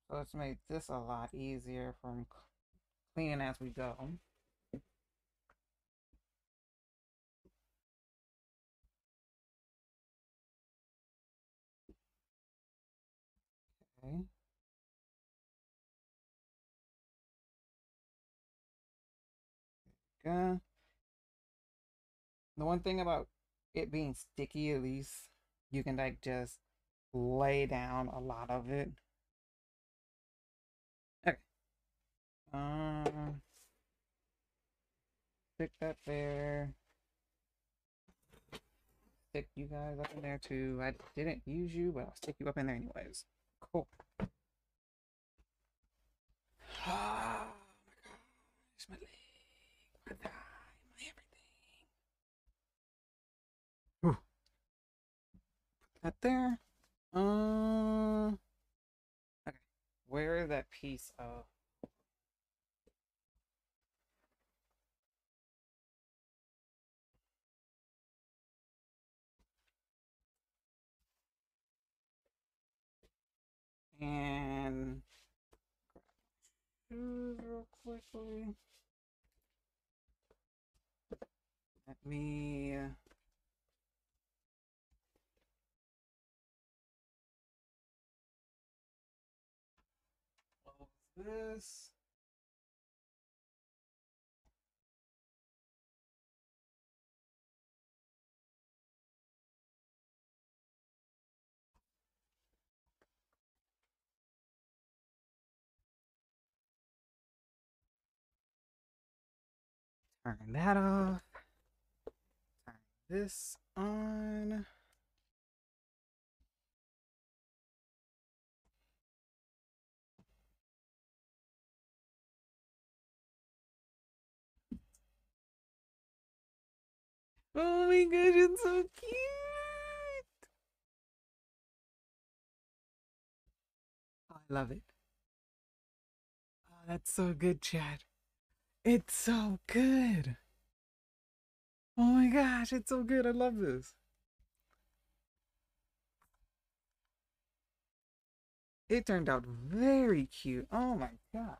So let's make this a lot easier from cleaning as we go. The one thing about it being sticky, at least you can like just lay down a lot of it. Okay. Um, stick that there. Stick you guys up in there too. I didn't use you, but I'll stick you up in there anyways. Cool. Oh my gosh, my leg, my my everything. Put that there. Uh, okay. Where that piece of? And real quickly. Let me. Close this. Turn that off. This on. Oh my gosh, it's so cute. I love it. Oh, that's so good, chat. It's so good. Oh my gosh, it's so good. I love this. It turned out very cute. Oh my god.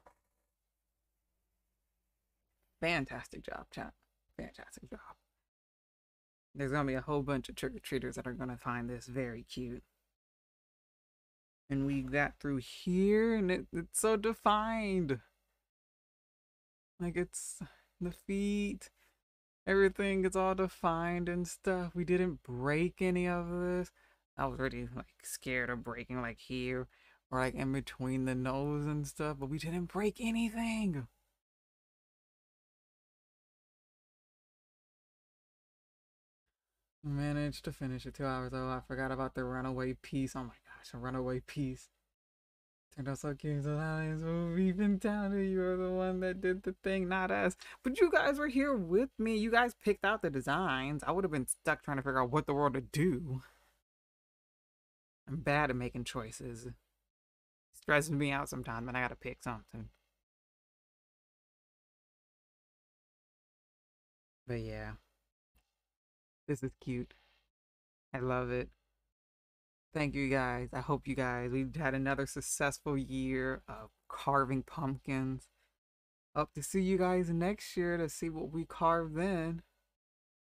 Fantastic job, chat. Fantastic job. There's gonna be a whole bunch of trick-or-treaters that are gonna find this very cute. And we got through here and it, it's so defined. Like it's the feet, everything is all defined and stuff. We didn't break any of this. I was already like scared of breaking like here or like in between the nose and stuff, but we didn't break anything. Managed to finish it two hours though. I forgot about the runaway piece. Oh my gosh, a runaway piece. Turned out so cute. So nice. We've been down You're the one that did the thing, not us. But you guys were here with me. You guys picked out the designs. I would have been stuck trying to figure out what the world to do. I'm bad at making choices. It stresses me out sometimes, but I gotta pick something. But yeah. This is cute. I love it. Thank you guys. I hope you guys, we've had another successful year of carving pumpkins. Hope to see you guys next year to see what we carve then.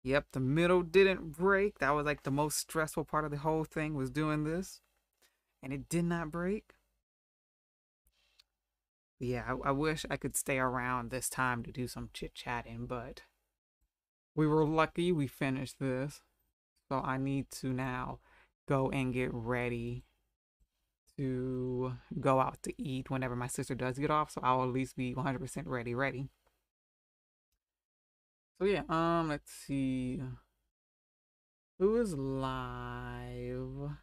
Yep, the middle didn't break. That was like the most stressful part of the whole thing was doing this. And it did not break. yeah, I, I wish I could stay around this time to do some chit-chatting, but we were lucky we finished this. So I need to now go and get ready to go out to eat whenever my sister does get off. So I'll at least be 100% ready, ready. So yeah, um, let's see. Who is live?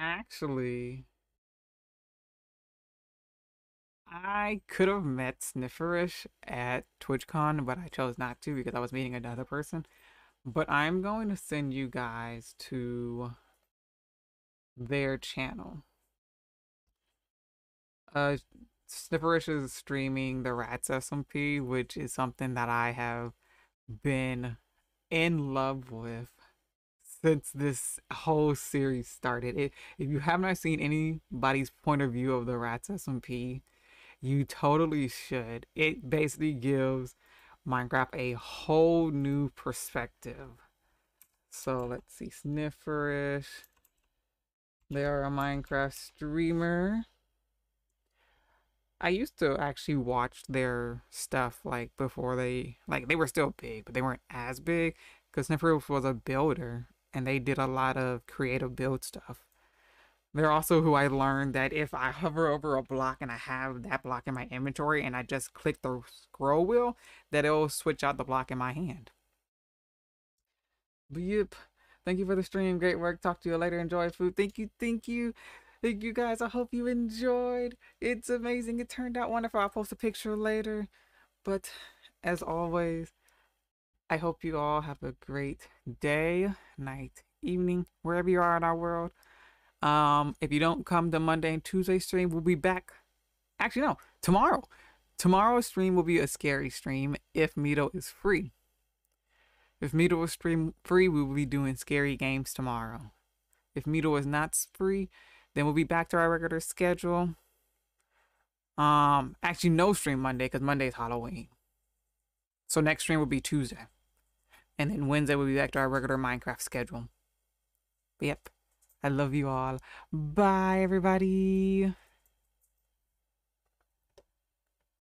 Actually, I could have met Snifferish at TwitchCon, but I chose not to because I was meeting another person. But I'm going to send you guys to their channel. Uh, Snifferish is streaming the Rats SMP, which is something that I have been in love with since this whole series started. It, if you have not seen anybody's point of view of the Rats SMP, you totally should. It basically gives Minecraft a whole new perspective. So let's see, Snifferish. They are a Minecraft streamer. I used to actually watch their stuff like before they like they were still big, but they weren't as big because Snifferish was a builder and they did a lot of creative build stuff. They're also who I learned that if I hover over a block and I have that block in my inventory and I just click the scroll wheel, that it'll switch out the block in my hand. But yep, thank you for the stream. Great work. Talk to you later. Enjoy food. Thank you. Thank you. Thank you guys. I hope you enjoyed. It's amazing. It turned out wonderful. I'll post a picture later. But as always, I hope you all have a great day, night, evening, wherever you are in our world. Um, if you don't come to Monday and Tuesday stream, we'll be back. Actually, no, tomorrow. Tomorrow's stream will be a scary stream if Mito is free. If Mito is stream free, we will be doing scary games tomorrow. If Mito is not free, then we'll be back to our regular schedule. Um, actually, no stream Monday because Monday is Halloween. So next stream will be Tuesday. And then Wednesday we'll be back to our regular Minecraft schedule. Yep. I love you all. Bye, everybody.